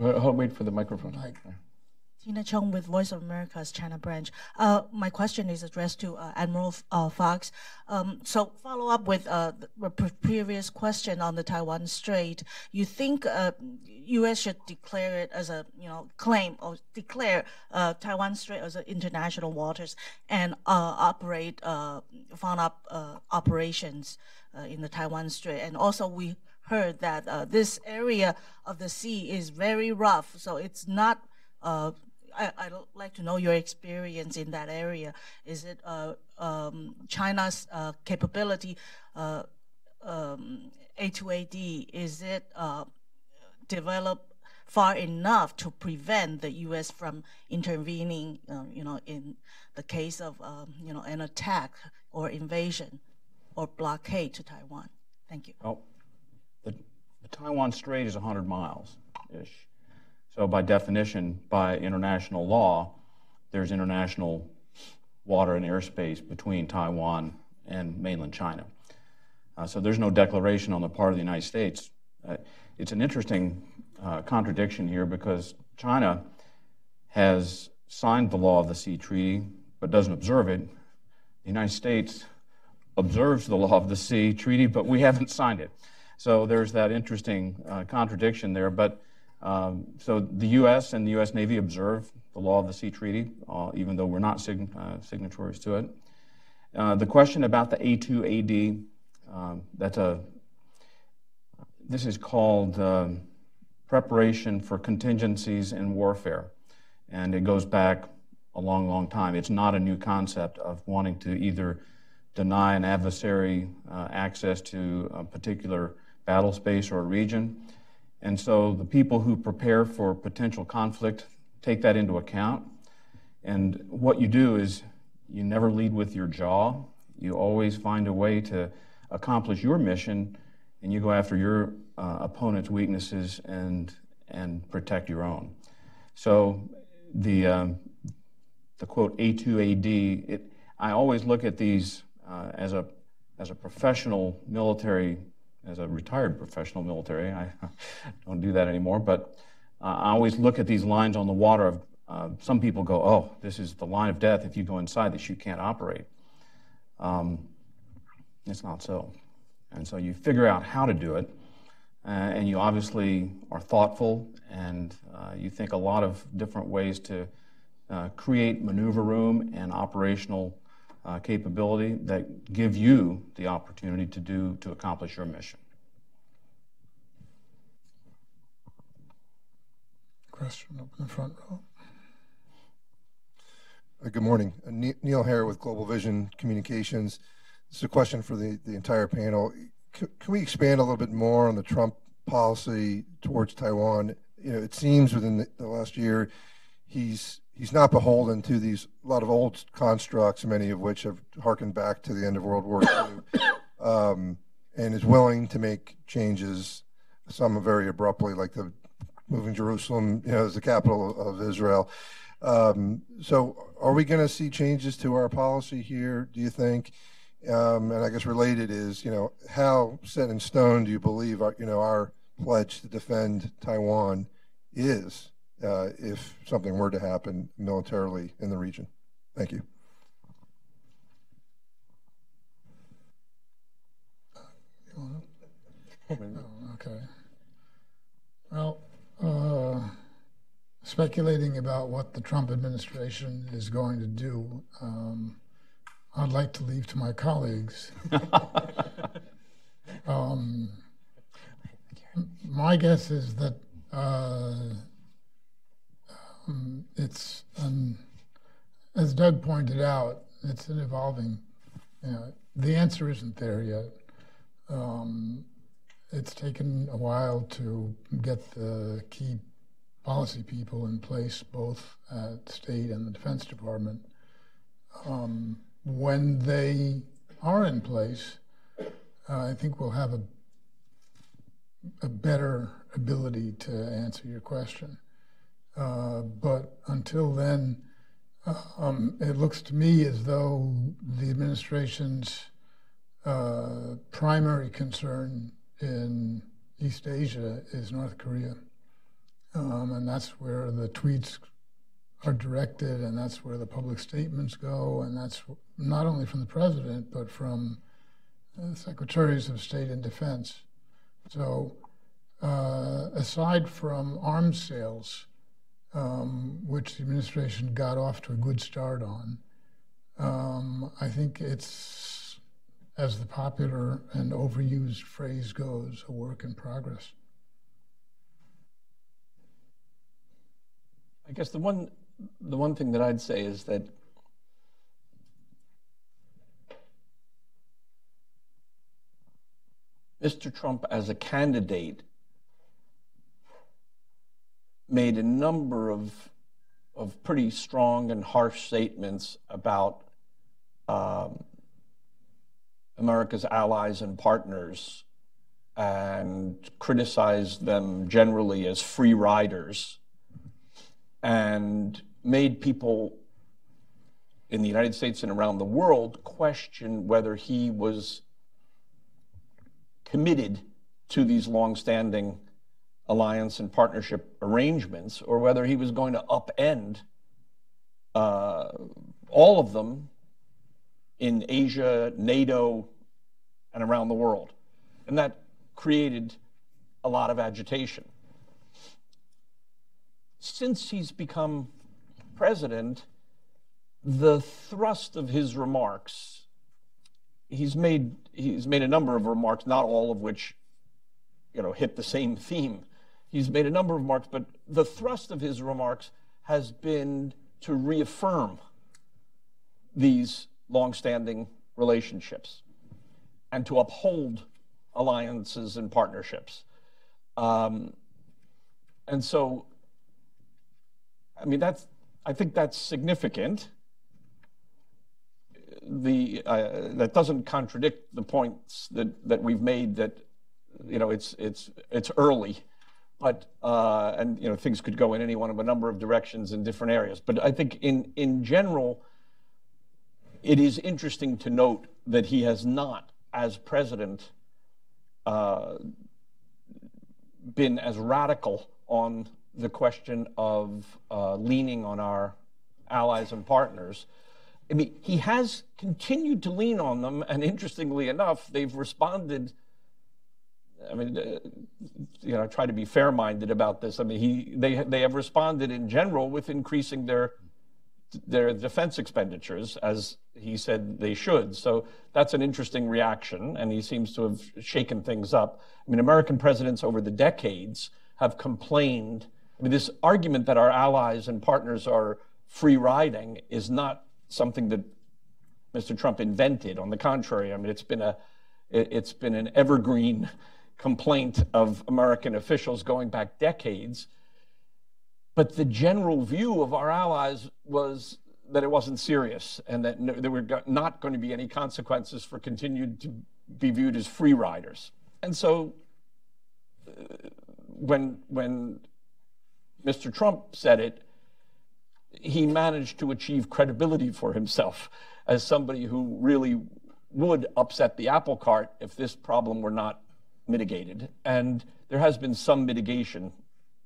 I'll wait for the microphone. Tina Chung with Voice of America's China branch. Uh, my question is addressed to uh, Admiral uh, Fox. Um, so follow up with uh, the previous question on the Taiwan Strait. You think U.S. Uh, should declare it as a you know claim or declare uh, Taiwan Strait as international waters and operate follow up operations in the Taiwan Strait. And also we heard that this area of the sea is very rough, so it's not uh, I, would like to know your experience in that area. Is it uh, um, China's uh, capability, uh, um, A2AD, is it uh, developed far enough to prevent the U.S. from intervening, uh, you know, in the case of, um, you know, an attack or invasion or blockade to Taiwan? Thank you. Well, the, the Taiwan Strait is 100 miles-ish. So by definition, by international law, there's international water and airspace between Taiwan and mainland China. Uh, so there's no declaration on the part of the United States. Uh, it's an interesting uh, contradiction here because China has signed the law of the sea treaty but doesn't observe it. The United States observes the law of the sea treaty, but we haven't signed it. So there's that interesting uh, contradiction there. But um, so the U.S. and the U.S. Navy observe the law of the sea treaty, uh, even though we're not uh, signatories to it. Uh, the question about the A2AD, um, that's a, this is called um, preparation for contingencies in warfare. And it goes back a long, long time. It's not a new concept of wanting to either deny an adversary uh, access to a particular battle space or region and so the people who prepare for potential conflict take that into account. And what you do is you never lead with your jaw. You always find a way to accomplish your mission, and you go after your uh, opponent's weaknesses and and protect your own. So the um, the quote A2AD, it, I always look at these uh, as a as a professional military, as a retired professional military. I don't do that anymore, but uh, I always look at these lines on the water. Of uh, some people go, "Oh, this is the line of death. If you go inside this, you can't operate." Um, it's not so, and so you figure out how to do it, uh, and you obviously are thoughtful, and uh, you think a lot of different ways to uh, create maneuver room and operational uh, capability that give you the opportunity to do to accomplish your mission. Question up in the front row. Uh, good morning. Uh, Neil Hare with Global Vision Communications. This is a question for the, the entire panel. C can we expand a little bit more on the Trump policy towards Taiwan? You know, it seems within the, the last year, he's he's not beholden to these a lot of old constructs, many of which have harkened back to the end of World War II, um, and is willing to make changes. Some very abruptly, like the moving Jerusalem, you know, as the capital of Israel. Um, so, are we going to see changes to our policy here? Do you think? Um, and I guess related is, you know, how set in stone do you believe our, you know, our pledge to defend Taiwan is uh, if something were to happen militarily in the region? Thank you. oh, okay. Well, uh, speculating about what the Trump administration is going to do, um, I'd like to leave to my colleagues. um, my guess is that uh, um, it's, um, as Doug pointed out, it's an evolving, you know, the answer isn't there yet. Um, it's taken a while to get the key policy people in place, both at state and the Defense Department. Um, when they are in place, uh, I think we'll have a, a better ability to answer your question. Uh, but until then, uh, um, it looks to me as though the administration's uh, primary concern in East Asia is North Korea. Um, and that's where the tweets are directed, and that's where the public statements go, and that's not only from the president, but from uh, secretaries of state and defense. So, uh, aside from arms sales, um, which the administration got off to a good start on, um, I think it's as the popular and overused phrase goes, a work in progress. I guess the one the one thing that I'd say is that Mr. Trump as a candidate made a number of of pretty strong and harsh statements about um, America's allies and partners and criticized them generally as free riders and made people in the United States and around the world question whether he was committed to these longstanding alliance and partnership arrangements or whether he was going to upend uh, all of them in Asia, NATO, and around the world. And that created a lot of agitation. Since he's become president, the thrust of his remarks, he's made, he's made a number of remarks, not all of which you know, hit the same theme. He's made a number of remarks, but the thrust of his remarks has been to reaffirm these longstanding relationships and to uphold alliances and partnerships. Um, and so, I mean, that's, I think that's significant. The, uh, that doesn't contradict the points that, that we've made that, you know, it's, it's, it's early, but, uh, and, you know, things could go in any one of a number of directions in different areas. But I think in, in general, it is interesting to note that he has not, as president, uh, been as radical on the question of uh, leaning on our allies and partners. I mean, he has continued to lean on them, and interestingly enough, they've responded. I mean, uh, you know, I try to be fair-minded about this. I mean, he they they have responded in general with increasing their their defense expenditures, as he said they should. So that's an interesting reaction, and he seems to have shaken things up. I mean, American presidents over the decades have complained. I mean, this argument that our allies and partners are free riding is not something that Mr. Trump invented. On the contrary, I mean, it's been a it's been an evergreen complaint of American officials going back decades. But the general view of our allies was that it wasn't serious and that no, there were not going to be any consequences for continued to be viewed as free riders. And so uh, when, when Mr. Trump said it, he managed to achieve credibility for himself as somebody who really would upset the apple cart if this problem were not mitigated. And there has been some mitigation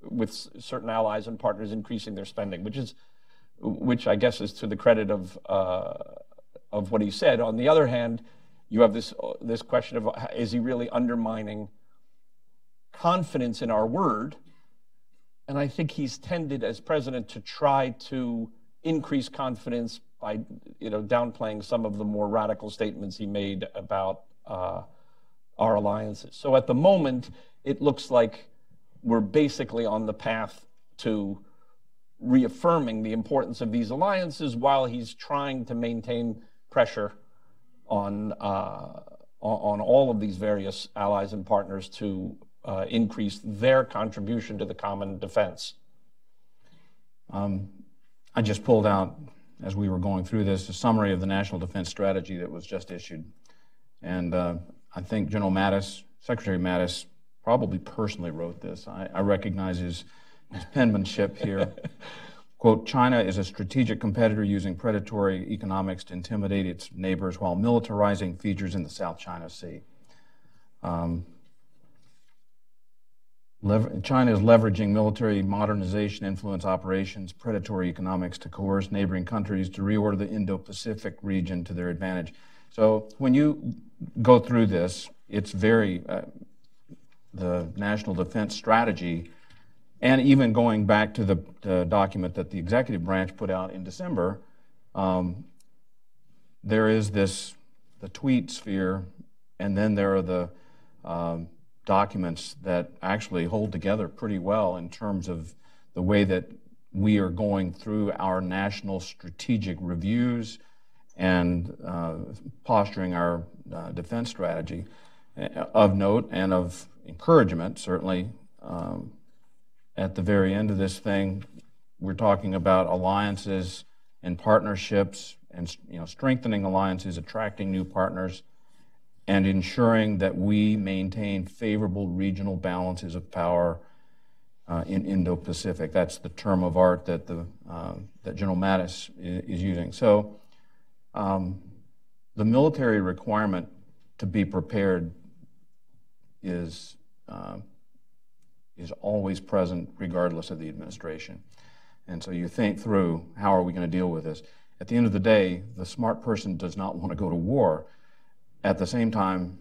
with certain allies and partners increasing their spending, which is, which I guess is to the credit of uh, of what he said. On the other hand, you have this this question of is he really undermining confidence in our word? And I think he's tended as president to try to increase confidence by you know downplaying some of the more radical statements he made about uh, our alliances. So at the moment, it looks like we're basically on the path to reaffirming the importance of these alliances while he's trying to maintain pressure on uh, on all of these various allies and partners to uh, increase their contribution to the common defense. Um, I just pulled out, as we were going through this, a summary of the National Defense Strategy that was just issued. And uh, I think General Mattis, Secretary Mattis, probably personally wrote this. I, I recognize his, his penmanship here. Quote, China is a strategic competitor using predatory economics to intimidate its neighbors while militarizing features in the South China Sea. Um, China is leveraging military modernization, influence operations, predatory economics to coerce neighboring countries to reorder the Indo Pacific region to their advantage. So when you go through this, it's very, uh, the national defense strategy, and even going back to the, the, document that the executive branch put out in December, um, there is this the tweet sphere, and then there are the um, documents that actually hold together pretty well in terms of the way that we are going through our national strategic reviews and uh, posturing our uh, defense strategy. Uh, of note and of encouragement, certainly. Um, at the very end of this thing, we're talking about alliances and partnerships and you know, strengthening alliances, attracting new partners, and ensuring that we maintain favorable regional balances of power uh, in Indo-Pacific. That's the term of art that, the, uh, that General Mattis is, is using. So um, the military requirement to be prepared is, uh, is always present regardless of the administration. And so you think through how are we going to deal with this? At the end of the day, the smart person does not want to go to war. At the same time,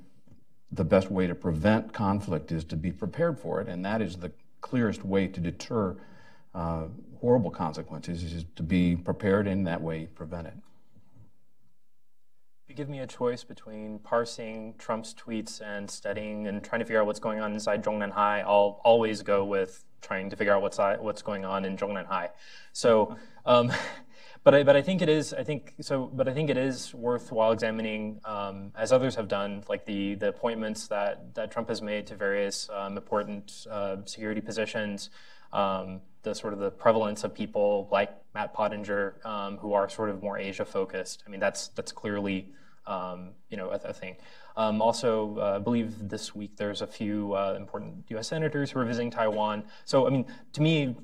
the best way to prevent conflict is to be prepared for it, and that is the clearest way to deter uh, horrible consequences is to be prepared and that way prevent it you give me a choice between parsing Trump's tweets and studying and trying to figure out what's going on inside Zhongnanhai, I'll always go with trying to figure out what's what's going on in Zhongnanhai. So, um, but I but I think it is I think so. But I think it is worthwhile examining, um, as others have done, like the the appointments that that Trump has made to various um, important uh, security positions. The sort of the prevalence of people like Matt Pottinger um, who are sort of more Asia focused. I mean, that's that's clearly um, you know, a, a thing. Um, also, uh, I believe this week there's a few uh, important U.S. senators who are visiting Taiwan. So, I mean, to me,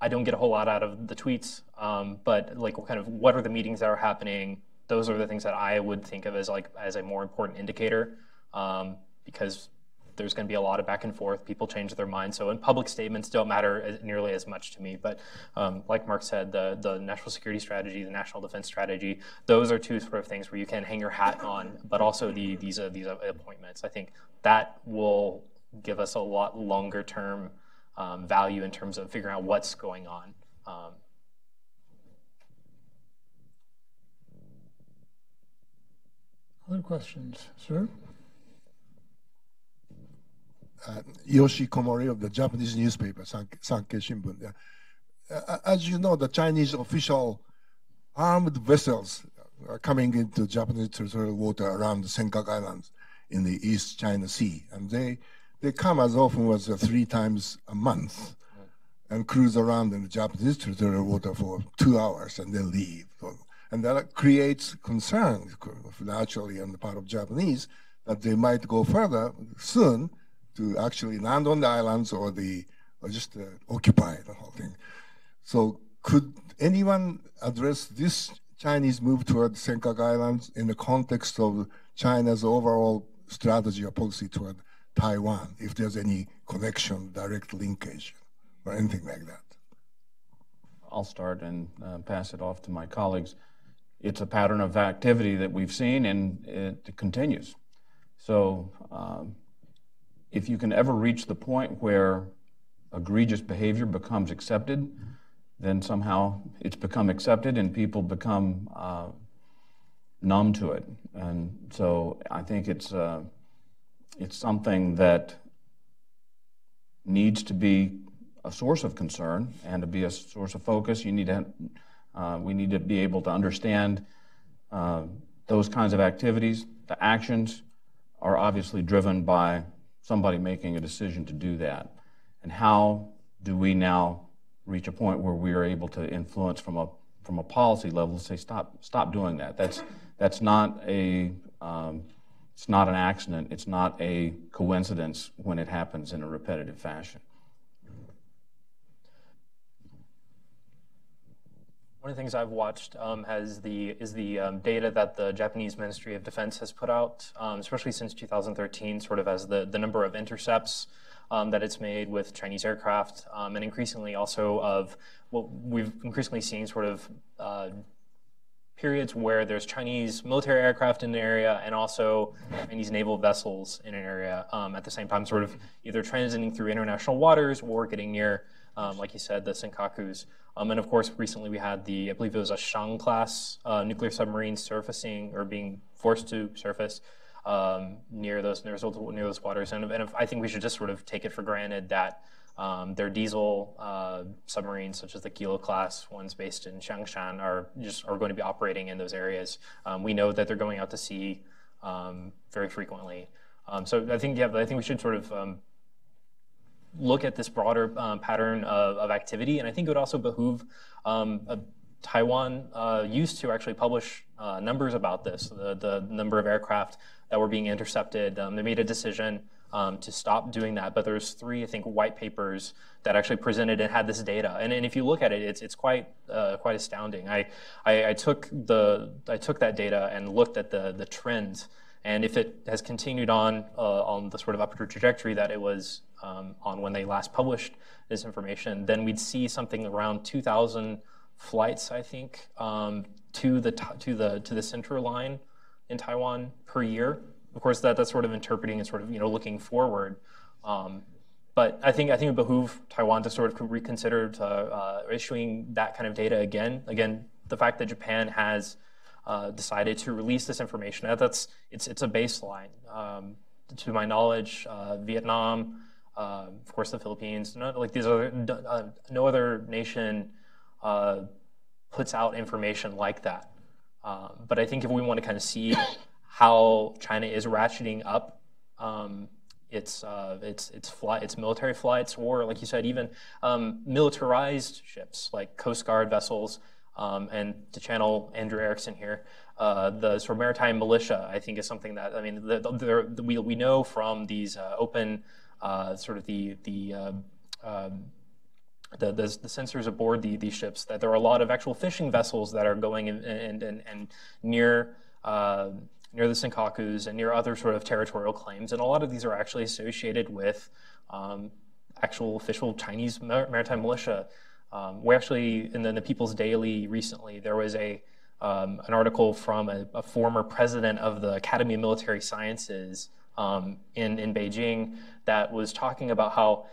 I don't get a whole lot out of the tweets, um, but like, what kind of what are the meetings that are happening? those are the things that I would think of as like as a more important indicator um, because there's going to be a lot of back and forth. People change their minds. So, in public statements don't matter nearly as much to me. But um, like Mark said, the the national security strategy, the national defense strategy, those are two sort of things where you can hang your hat on. But also the these uh, these appointments. I think that will give us a lot longer term um, value in terms of figuring out what's going on. Um, Other questions, sir? Uh, Yoshi Komori of the Japanese newspaper, Sankei Shimbun. Uh, as you know, the Chinese official armed vessels are coming into Japanese territorial water around the Senkaku Islands in the East China Sea. And they, they come as often as uh, three times a month and cruise around in the Japanese territorial water for two hours and then leave. And that creates concern, naturally, on the part of Japanese, that they might go further soon to actually land on the islands or the or just uh, occupy the whole thing. So could anyone address this Chinese move toward Senkaku Islands in the context of China's overall strategy or policy toward Taiwan, if there's any connection, direct linkage, or anything like that? I'll start and uh, pass it off to my colleagues it's a pattern of activity that we've seen and it continues. So um, if you can ever reach the point where egregious behavior becomes accepted, then somehow it's become accepted and people become uh, numb to it. And so I think it's, uh, it's something that needs to be a source of concern and to be a source of focus. You need to uh, we need to be able to understand uh, those kinds of activities. The actions are obviously driven by somebody making a decision to do that. And how do we now reach a point where we are able to influence from a from a policy level to say stop stop doing that? That's that's not a um, it's not an accident. It's not a coincidence when it happens in a repetitive fashion. One of the things I've watched um, has the is the um, data that the Japanese Ministry of Defense has put out, um, especially since 2013, sort of as the, the number of intercepts um, that it's made with Chinese aircraft, um, and increasingly also of what we've increasingly seen sort of uh, periods where there's Chinese military aircraft in the area and also Chinese naval vessels in an area um, at the same time, sort of either transiting through international waters or getting near, like you said, the Senkakus. Um, and of course, recently we had the, I believe it was a Shang class uh, nuclear submarine surfacing or being forced to surface um, near those near those, near those waters. And, and I think we should just sort of take it for granted that um, their diesel uh, submarines, such as the Kilo class ones based in Xiangshan, are just are going to be operating in those areas. Um, we know that they're going out to sea um, very frequently. Um, so I think yeah, I think we should sort of look at this broader um, pattern of, of, activity. And I think it would also behoove um, Taiwan uh, used to actually publish uh, numbers about this, the, the, number of aircraft that were being intercepted. Um, they made a decision um, to stop doing that, but there's three, I think, white papers that actually presented and had this data. And, and if you look at it, it's, it's quite uh, quite astounding. I, I, I, took the I took that data and looked at the the trends, and if it has continued on uh, on the sort of upward trajectory that it was um, on when they last published this information, then we'd see something around 2,000 flights, I think, um, to the to the to the center line in Taiwan per year. Of course, that that's sort of interpreting and sort of you know looking forward. Um, but I think I think it behoove Taiwan to sort of reconsider to, uh, issuing that kind of data again. Again, the fact that Japan has uh, decided to release this information that's it's it's a baseline. Um, to my knowledge, uh, Vietnam, uh, of course, the Philippines. No, like these other, uh, no other nation uh, puts out information like that. Um, but I think if we want to kind of see how China is ratcheting up um, its uh, its its flight, its military flights, or like you said, even um, militarized ships like Coast Guard vessels. Um, and to channel Andrew Erickson here, uh, the sort of maritime militia, I think, is something that I mean, the, the, the, we we know from these uh, open uh, sort of the the uh, um, the, the, the, sensors aboard the, these ships that there are a lot of actual fishing vessels that are going and and and near uh, near the Senkakus and near other sort of territorial claims, and a lot of these are actually associated with um, actual official Chinese maritime militia. Um, we actually in the, in the, People's Daily recently there was a um, an article from a, a, former president of the Academy of Military Sciences um, in in Beijing that was talking about how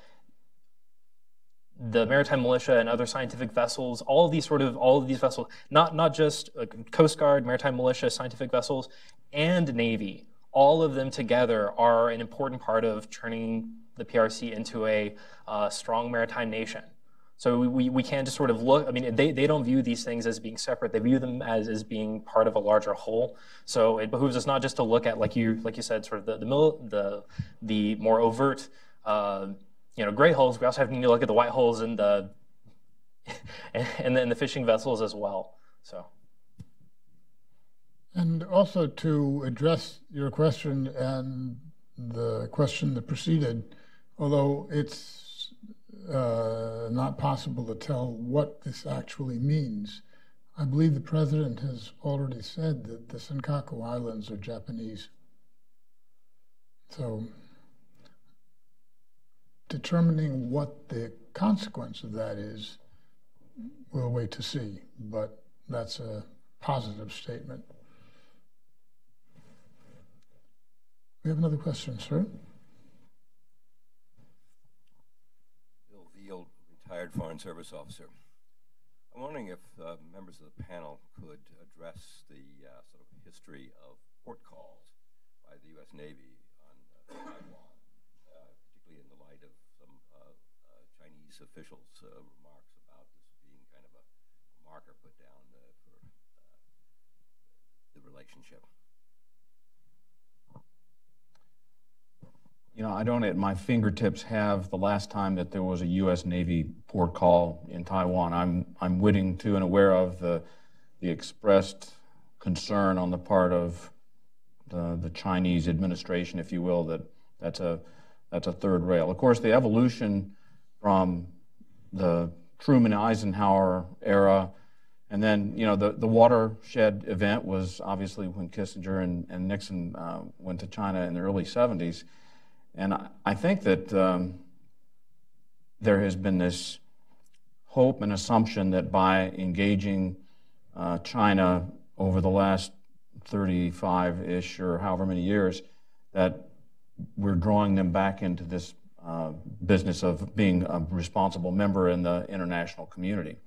the maritime militia and other scientific vessels, all of these sort of all of these vessels, not not just Coast Guard, maritime militia, scientific vessels, and Navy, all of them together are an important part of turning the PRC into a uh, strong maritime nation. So we, we can't just sort of look, I mean, they, they don't view these things as being separate. They view them as, as being part of a larger whole. So it behooves us not just to look at, like you, like you said, sort of the, the, the, the more overt uh, you know, gray hulls, we also have to look at the white hulls in the and then the fishing vessels as well. So. And also to address your question and the question that preceded, although it's uh, not possible to tell what this actually means, I believe the president has already said that the Senkaku Islands are Japanese. So determining what the consequence of that is, we'll wait to see. But that's a positive statement. We have another question, sir. Retired Foreign Service officer. I'm wondering if uh, members of the panel could address the uh, sort of history of port calls by the U.S. Navy on uh, Taiwan. Uh particularly in the light of some uh Chinese officials' remarks about this being kind of a marker put down for the relationship. You know, I don't at my fingertips have the last time that there was a U.S. Navy port call in Taiwan. I'm I'm witting to and aware of the the expressed concern on the part of the, the Chinese administration, if you will, that that's a that's a third rail. Of course, the evolution from the Truman Eisenhower era. And then, you know, the, the watershed event was obviously when Kissinger and, and Nixon uh, went to China in the early 70s. And I, think that um, there has been this hope and assumption that by engaging uh, China over the last 35 ish or however many years, that we're drawing them back into this uh, business of being a responsible member in the international community.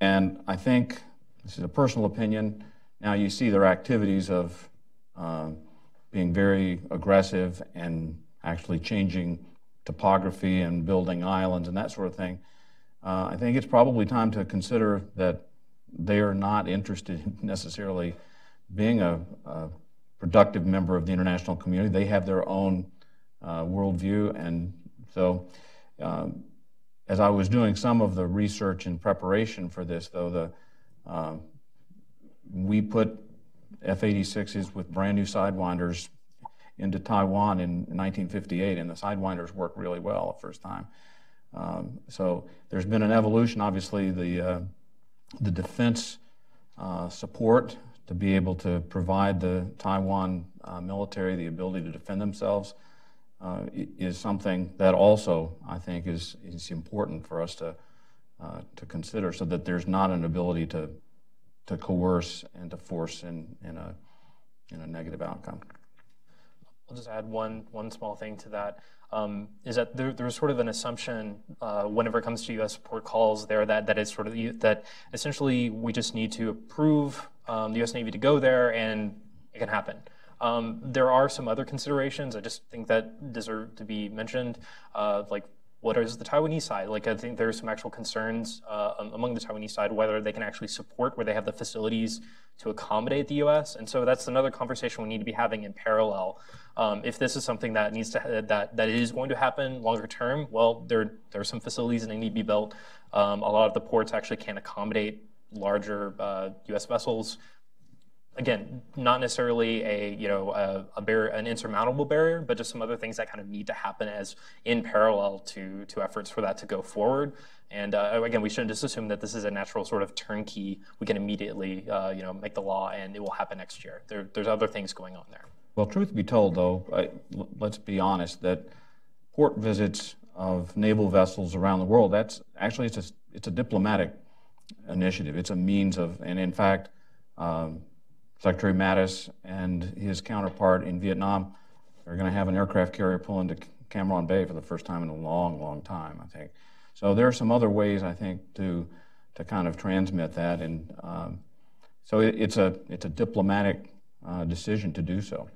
And I think, this is a personal opinion, now you see their activities of uh, being very aggressive and actually changing topography and building islands and that sort of thing. Uh, I think it's probably time to consider that they are not interested necessarily being a, a productive member of the international community. They have their own uh, worldview. And so, um, as I was doing some of the research in preparation for this, though, the uh, we put F-86s with brand new sidewinders into Taiwan in 1958, and the sidewinders worked really well the first time. Um, so there's been an evolution. Obviously, the uh, the defense uh, support to be able to provide the Taiwan uh, military the ability to defend themselves uh, is something that also I think is, is important for us to, uh, to consider so that there's not an ability to, to coerce and to force in, in, a, in a negative outcome. I'll just add one, one small thing to that. Um, is that there, there's sort of an assumption uh, whenever it comes to U.S. support calls there that that is sort of that essentially we just need to approve um, the U.S. Navy to go there and it can happen. Um, there are some other considerations I just think that deserve to be mentioned, uh, like what is the Taiwanese side? Like I think there's some actual concerns uh, among the Taiwanese side whether they can actually support where they have the facilities to accommodate the U.S. And so that's another conversation we need to be having in parallel. Um, if this is something that needs to that that is going to happen longer term, well, there there are some facilities that need to be built. Um, a lot of the ports actually can't accommodate larger uh, U.S. vessels again, not necessarily a you know a, a barrier, an insurmountable barrier, but just some other things that kind of need to happen as in parallel to to efforts for that to go forward. And uh, again, we shouldn't just assume that this is a natural sort of turnkey. We can immediately uh, you know make the law and it will happen next year. There, there's other things going on there. Well, truth be told, though, I, let's be honest that port visits of naval vessels around the world that's actually it's a it's a diplomatic initiative. It's a means of, and in fact. Um, Secretary Mattis and his counterpart in Vietnam are going to have an aircraft carrier pull into Cam Ranh Bay for the first time in a long, long time, I think. So there are some other ways, I think, to to kind of transmit that, and um, so it, it's a it's a diplomatic uh, decision to do so.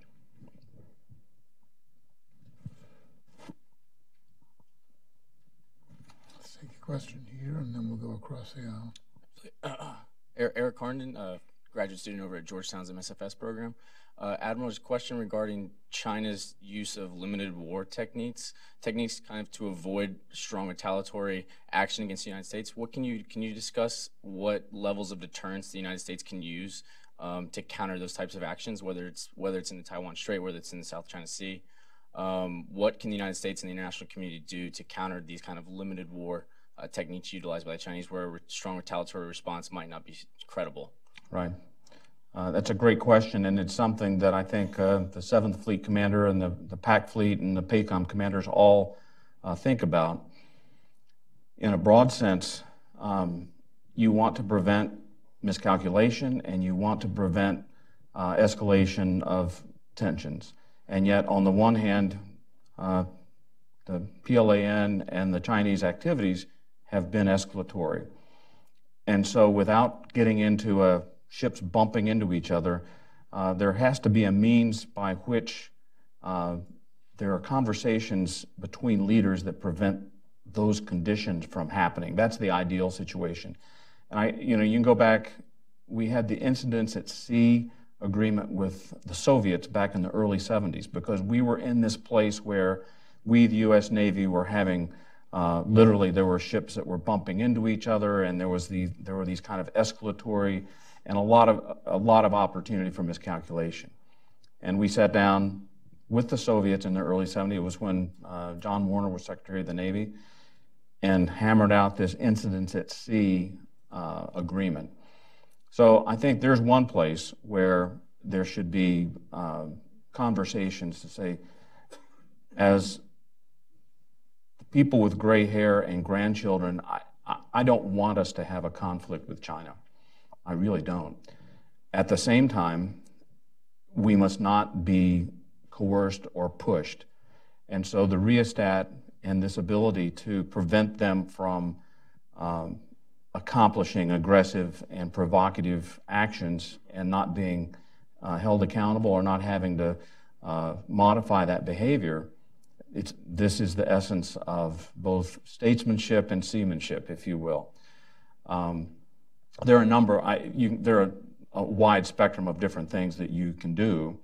Let's take a question here, and then we'll go across the aisle. Uh, Eric Harnden, uh, graduate student over at Georgetown's MSFS program. Uh, Admiral's question regarding China's use of limited war techniques, techniques kind of to avoid strong retaliatory action against the United States. What can you can you discuss what levels of deterrence the United States can use um, to counter those types of actions, whether it's whether it's in the Taiwan Strait, whether it's in the South China Sea? Um, what can the United States and the international community do to counter these kind of limited war uh, techniques utilized by the Chinese, where a re- strong retaliatory response might not be credible? Right. Uh, that's a great question, and it's something that I think uh, the Seventh Fleet Commander and the, the PAC Fleet and the PACOM commanders all uh, think about. In a broad sense, um, you want to prevent miscalculation and you want to prevent uh, escalation of tensions. And yet, on the one hand, uh, the PLAN and the Chinese activities have been escalatory. And so, without getting into a ships bumping into each other, uh, there has to be a means by which uh, there are conversations between leaders that prevent those conditions from happening. That's the ideal situation. And I, you know, you can go back. We had the incidents at sea agreement with the Soviets back in the early 70s because we were in this place where we, the U.S. Navy, were having uh, literally there were ships that were bumping into each other, and there was the there were these kind of escalatory and a lot of, a lot of opportunity for miscalculation. And we sat down with the Soviets in the early 70s. It was when uh, John Warner was Secretary of the Navy and hammered out this incidents at sea uh, agreement. So I think there's one place where there should be uh, conversations to say, as people with gray hair and grandchildren, I, I don't want us to have a conflict with China. I really don't. At the same time, we must not be coerced or pushed. And so the rheostat and this ability to prevent them from um, accomplishing aggressive and provocative actions and not being uh, held accountable or not having to uh, modify that behavior, it's, this is the essence of both statesmanship and seamanship, if you will. Um, there are a number, I, you, there are a wide spectrum of different things that you can do.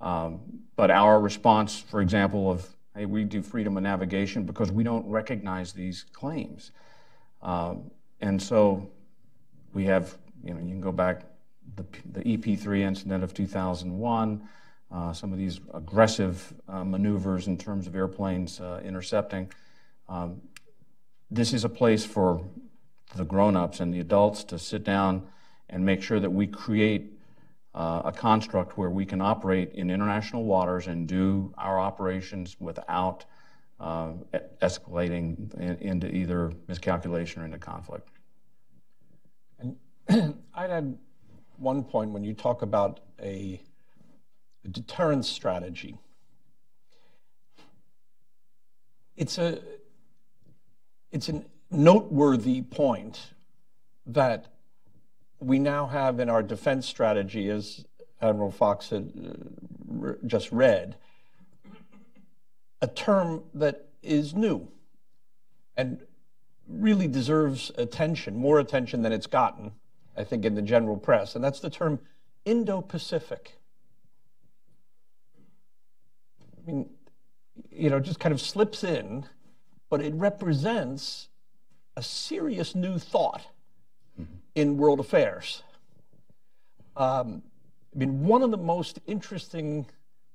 Um, but our response, for example, of, hey, we do freedom of navigation because we don't recognize these claims. Um, and so we have, you know, you can go back the, the EP3 incident of 2001, uh, some of these aggressive uh, maneuvers in terms of airplanes uh, intercepting. Um, this is a place for the grown-ups and the adults to sit down and make sure that we create uh, a construct where we can operate in international waters and do our operations without uh, escalating in, into either miscalculation or into conflict. And I'd add one point when you talk about a, a deterrence strategy. It's a it's an noteworthy point that we now have in our defense strategy, as Admiral Fox had uh, just read, a term that is new and really deserves attention, more attention than it's gotten, I think, in the general press, and that's the term Indo Pacific. I mean, you know, just kind of slips in, but it represents a serious new thought in world affairs. Um, I mean, one of the most interesting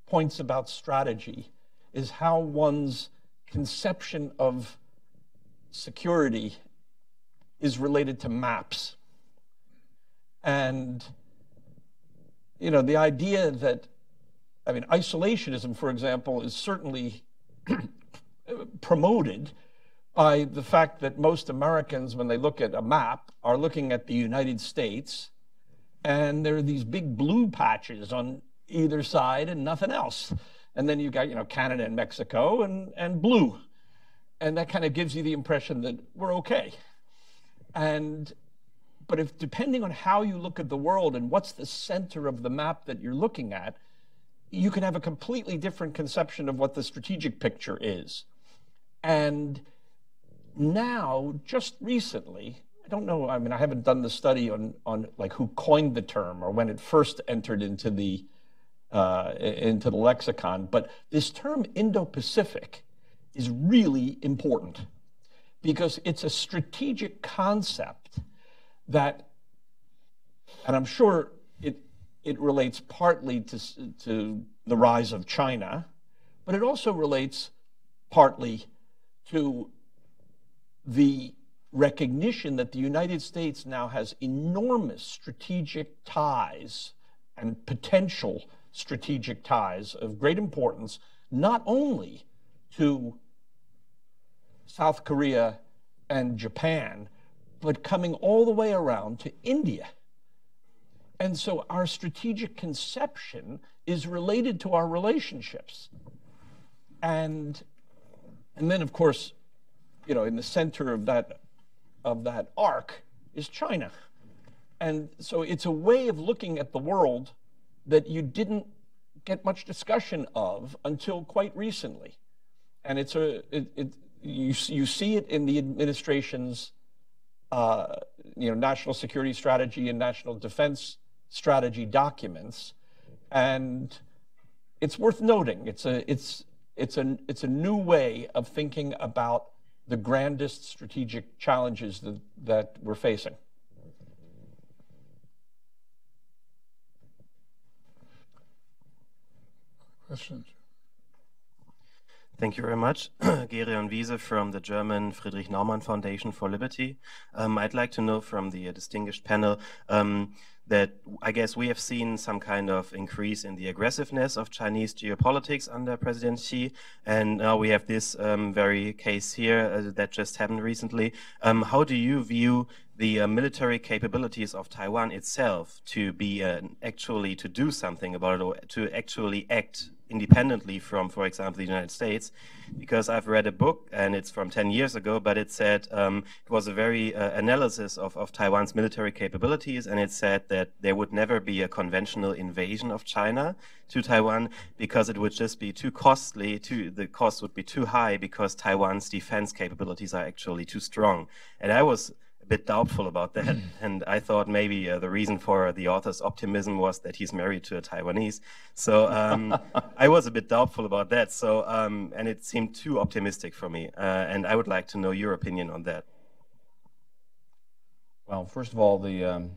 points about strategy is how one's conception of security is related to maps. And, you know, the idea that, I mean, isolationism, for example, is certainly promoted by the fact that most Americans, when they look at a map, are looking at the United States, and there are these big blue patches on either side and nothing else. And then you've got, you know, Canada and Mexico and, and blue. And that kind of gives you the impression that we're okay. And but if depending on how you look at the world and what's the center of the map that you're looking at, you can have a completely different conception of what the strategic picture is. And now, just recently, I don't know, I mean, I haven't done the study on, on like who coined the term or when it first entered into the, uh, into the lexicon, but this term Indo-Pacific is really important because it's a strategic concept that, and I'm sure it, it relates partly to, to the rise of China, but it also relates partly to the recognition that the United States now has enormous strategic ties and potential strategic ties of great importance, not only to South Korea and Japan, but coming all the way around to India. And so our strategic conception is related to our relationships. And, and then, of course, you know, in the center of that, of that arc is China. And so it's a way of looking at the world that you didn't get much discussion of until quite recently. And it's a, it, it, you, you see it in the administration's uh, you know, national security strategy and national defense strategy documents. And it's worth noting, it's a, it's, it's, a, it's a new way of thinking about the grandest strategic challenges that, that we're facing. Questions? Thank you very much. Gerion Wiese from the German Friedrich Naumann Foundation for Liberty. Um, I'd like to know from the uh, distinguished panel um, that I guess we have seen some kind of increase in the aggressiveness of Chinese geopolitics under President Xi, and now we have this um, very case here uh, that just happened recently. Um, how do you view the uh, military capabilities of Taiwan itself to be uh, actually to do something about it or to actually act independently from, for example, the United States, because I've read a book and it's from 10 years ago, but it said um, it was a very uh, analysis of, of Taiwan's military capabilities, and it said that there would never be a conventional invasion of China to Taiwan because it would just be too costly. Too, the cost would be too high because Taiwan's defense capabilities are actually too strong. And I was a bit doubtful about that. Mm. and I thought maybe uh, the reason for the author's optimism was that he's married to a Taiwanese. So um, I was a bit doubtful about that. So um, and it seemed too optimistic for me. Uh, and I would like to know your opinion on that. Well, first of all, the um,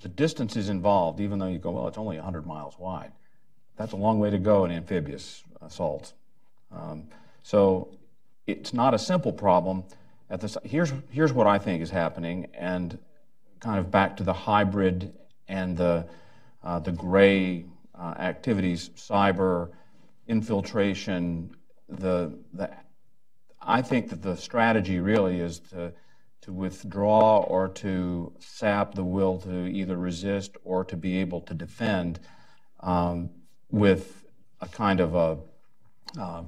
the distances involved, even though you go, well, it's only 100 miles wide. That's a long way to go in amphibious assault. Um, so it's not a simple problem at this, here's, here's what I think is happening, and kind of back to the hybrid and the, uh, the gray uh, activities, cyber, infiltration, the, the, I think that the strategy really is to, to withdraw or to sap the will to either resist or to be able to defend um, with a kind of a, uh,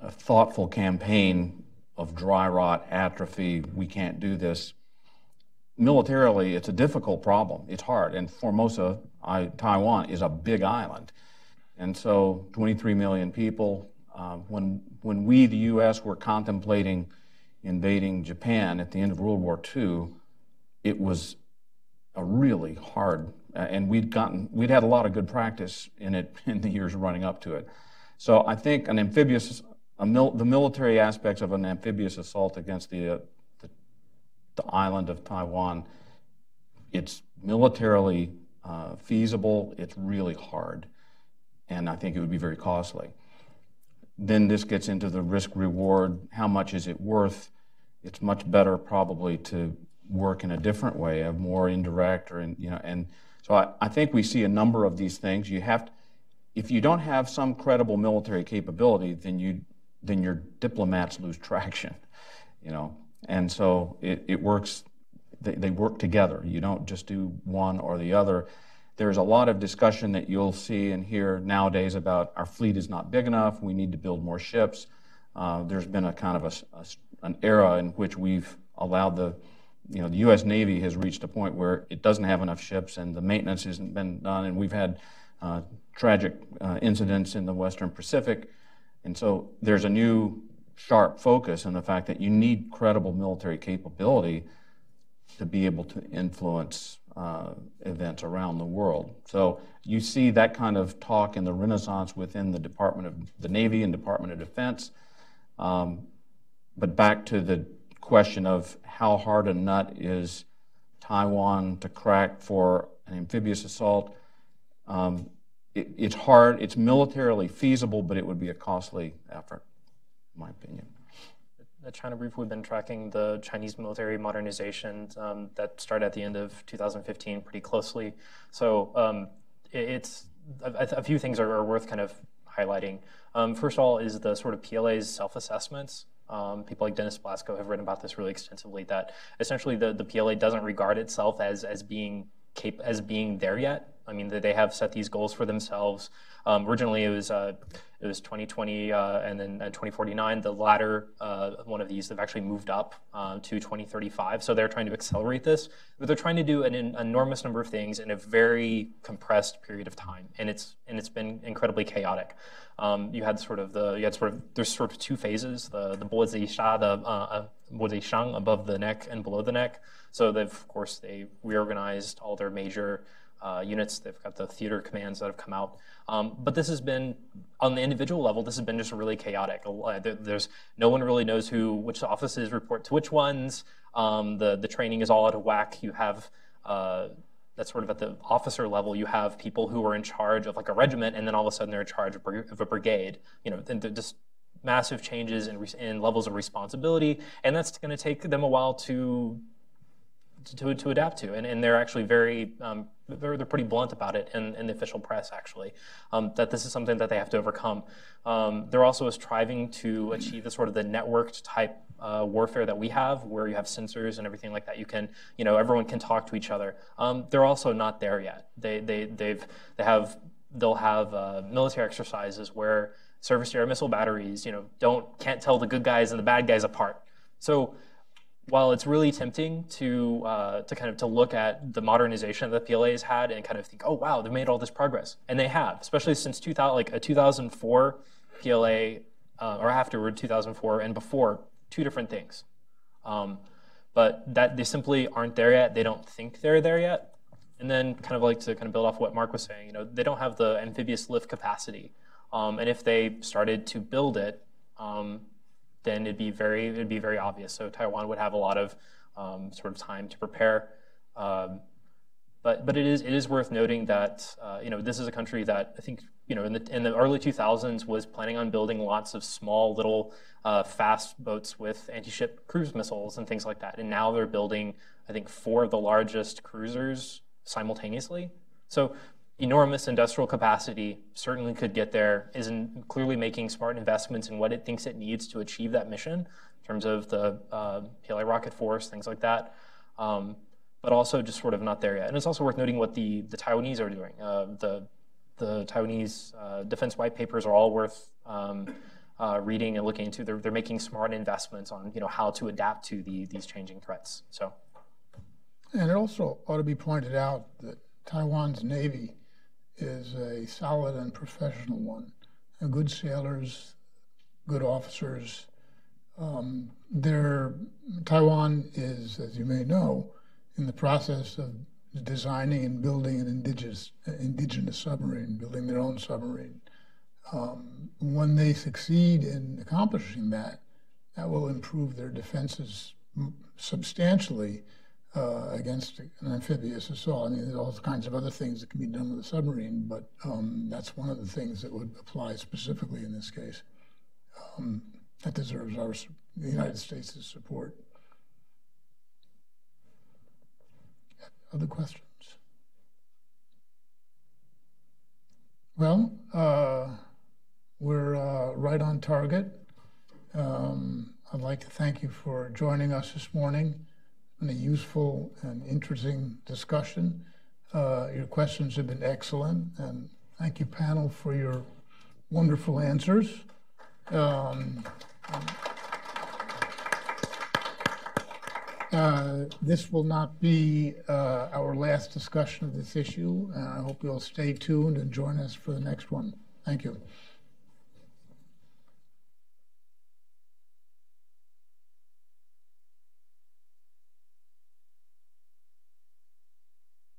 a thoughtful campaign of dry rot, atrophy, we can't do this. Militarily, it's a difficult problem. It's hard. And Formosa, I, Taiwan, is a big island. And so 23 million people. Uh, when, when we, the U.S., were contemplating invading Japan at the end of World War II, it was a really hard, uh, and we'd gotten, we'd had a lot of good practice in it in the years running up to it. So I think an amphibious mil the military aspects of an amphibious assault against the, uh, the, the, island of Taiwan it's militarily uh, feasible, it's really hard, and I think it would be very costly. Then this gets into the risk reward. How much is it worth? It's much better probably to work in a different way, a more indirect or, in, you know, and so I, I think we see a number of these things. You have to, if you don't have some credible military capability, then you, then your diplomats lose traction, you know, and so it, it works, they, they work together. You don't just do one or the other. There's a lot of discussion that you'll see and hear nowadays about our fleet is not big enough, we need to build more ships. Uh, there's been a kind of a, a, an era in which we've allowed the, you know, the U.S. Navy has reached a point where it doesn't have enough ships and the maintenance hasn't been done, and we've had uh, tragic uh, incidents in the Western Pacific. And so there's a new sharp focus on the fact that you need credible military capability to be able to influence uh, events around the world. So you see that kind of talk in the renaissance within the Department of the Navy and Department of Defense. Um, but back to the question of how hard a nut is Taiwan to crack for an amphibious assault. Um, it, it's hard, it's militarily feasible, but it would be a costly effort, in my opinion the China Brief, we've been tracking the Chinese military modernization um, that started at the end of 2015 pretty closely. So um, it, it's a, a, few things are, are, worth kind of highlighting. Um, first of all, is the sort of PLA's self-assessments. Um, people like Dennis Blasko have written about this really extensively. That essentially the, the PLA doesn't regard itself as as being as being there yet. I mean, that they have set these goals for themselves. Um, originally, it was uh, it was 2020 uh, and then uh, 2049. The latter uh, one of these have actually moved up uh, to 2035. So they're trying to accelerate this, but they're trying to do an, an, enormous number of things in a very compressed period of time, and it's and it's been incredibly chaotic. Um, you had sort of the you had sort of there's sort of two phases: the the Bozi the uh, uh Shang above the neck and below the neck. So they've of course they reorganized all their major uh, units. They've got the theater commands that have come out. Um, but this has been, on the individual level, this has been just really chaotic. There's no one really knows who, which offices report to which ones. Um, the the training is all out of whack. You have uh, that's sort of at the officer level. You have people who are in charge of like a regiment, and then all of a sudden they're in charge of a brigade. You know, just massive changes in, in levels of responsibility, and that's going to take them a while to to, to adapt to. And, and they're actually very, um, they're, they're pretty blunt about it in, in the official press, actually, um, that this is something that they have to overcome. Um, they're also striving to achieve the sort of the networked type uh, warfare that we have, where you have sensors and everything like that. You can, you know, everyone can talk to each other. Um, they're also not there yet. They, they, they've, they have, they'll have uh, military exercises where surface to air missile batteries, you know, don't, can't tell the good guys and the bad guys apart. So while it's really tempting to uh, to kind of to look at the modernization that the PLA has had and kind of think, oh wow, they've made all this progress, and they have, especially since 2000, like a 2004 PLA uh, or afterward 2004 and before, two different things. Um, but that they simply aren't there yet. They don't think they're there yet. And then kind of like to kind of build off what Mark was saying, you know, they don't have the amphibious lift capacity. Um, and if they started to build it, um, then it'd be very it'd be very obvious. So Taiwan would have a lot of um, sort of time to prepare. Um, but but it is it is worth noting that uh, you know this is a country that I think you know in the in the early 2000s was planning on building lots of small little uh, fast boats with anti-ship cruise missiles and things like that. And now they're building I think four of the largest cruisers simultaneously. So enormous industrial capacity, certainly could get there, is in clearly making smart investments in what it thinks it needs to achieve that mission in terms of the uh, PLA rocket force, things like that. Um, but also just sort of not there yet. And it's also worth noting what the, the Taiwanese are doing. Uh, the, the Taiwanese uh, defense white papers are all worth um, uh, reading and looking into. They're, they're making smart investments on you know, how to adapt to the, these changing threats. So. And it also ought to be pointed out that Taiwan's Navy is a solid and professional one. And good sailors, good officers. Um, Taiwan is, as you may know, in the process of designing and building an indigenous, indigenous submarine, building their own submarine. Um, when they succeed in accomplishing that, that will improve their defenses substantially uh, against an amphibious assault. I mean, there's all kinds of other things that can be done with a submarine, but um, that's one of the things that would apply specifically in this case. Um, that deserves our the United States' support. Other questions? Well, uh, we're uh, right on target. Um, I'd like to thank you for joining us this morning. It's a useful and interesting discussion. Uh, your questions have been excellent, and thank you, panel, for your wonderful answers. Um, uh, this will not be uh, our last discussion of this issue. I hope you'll stay tuned and join us for the next one. Thank you.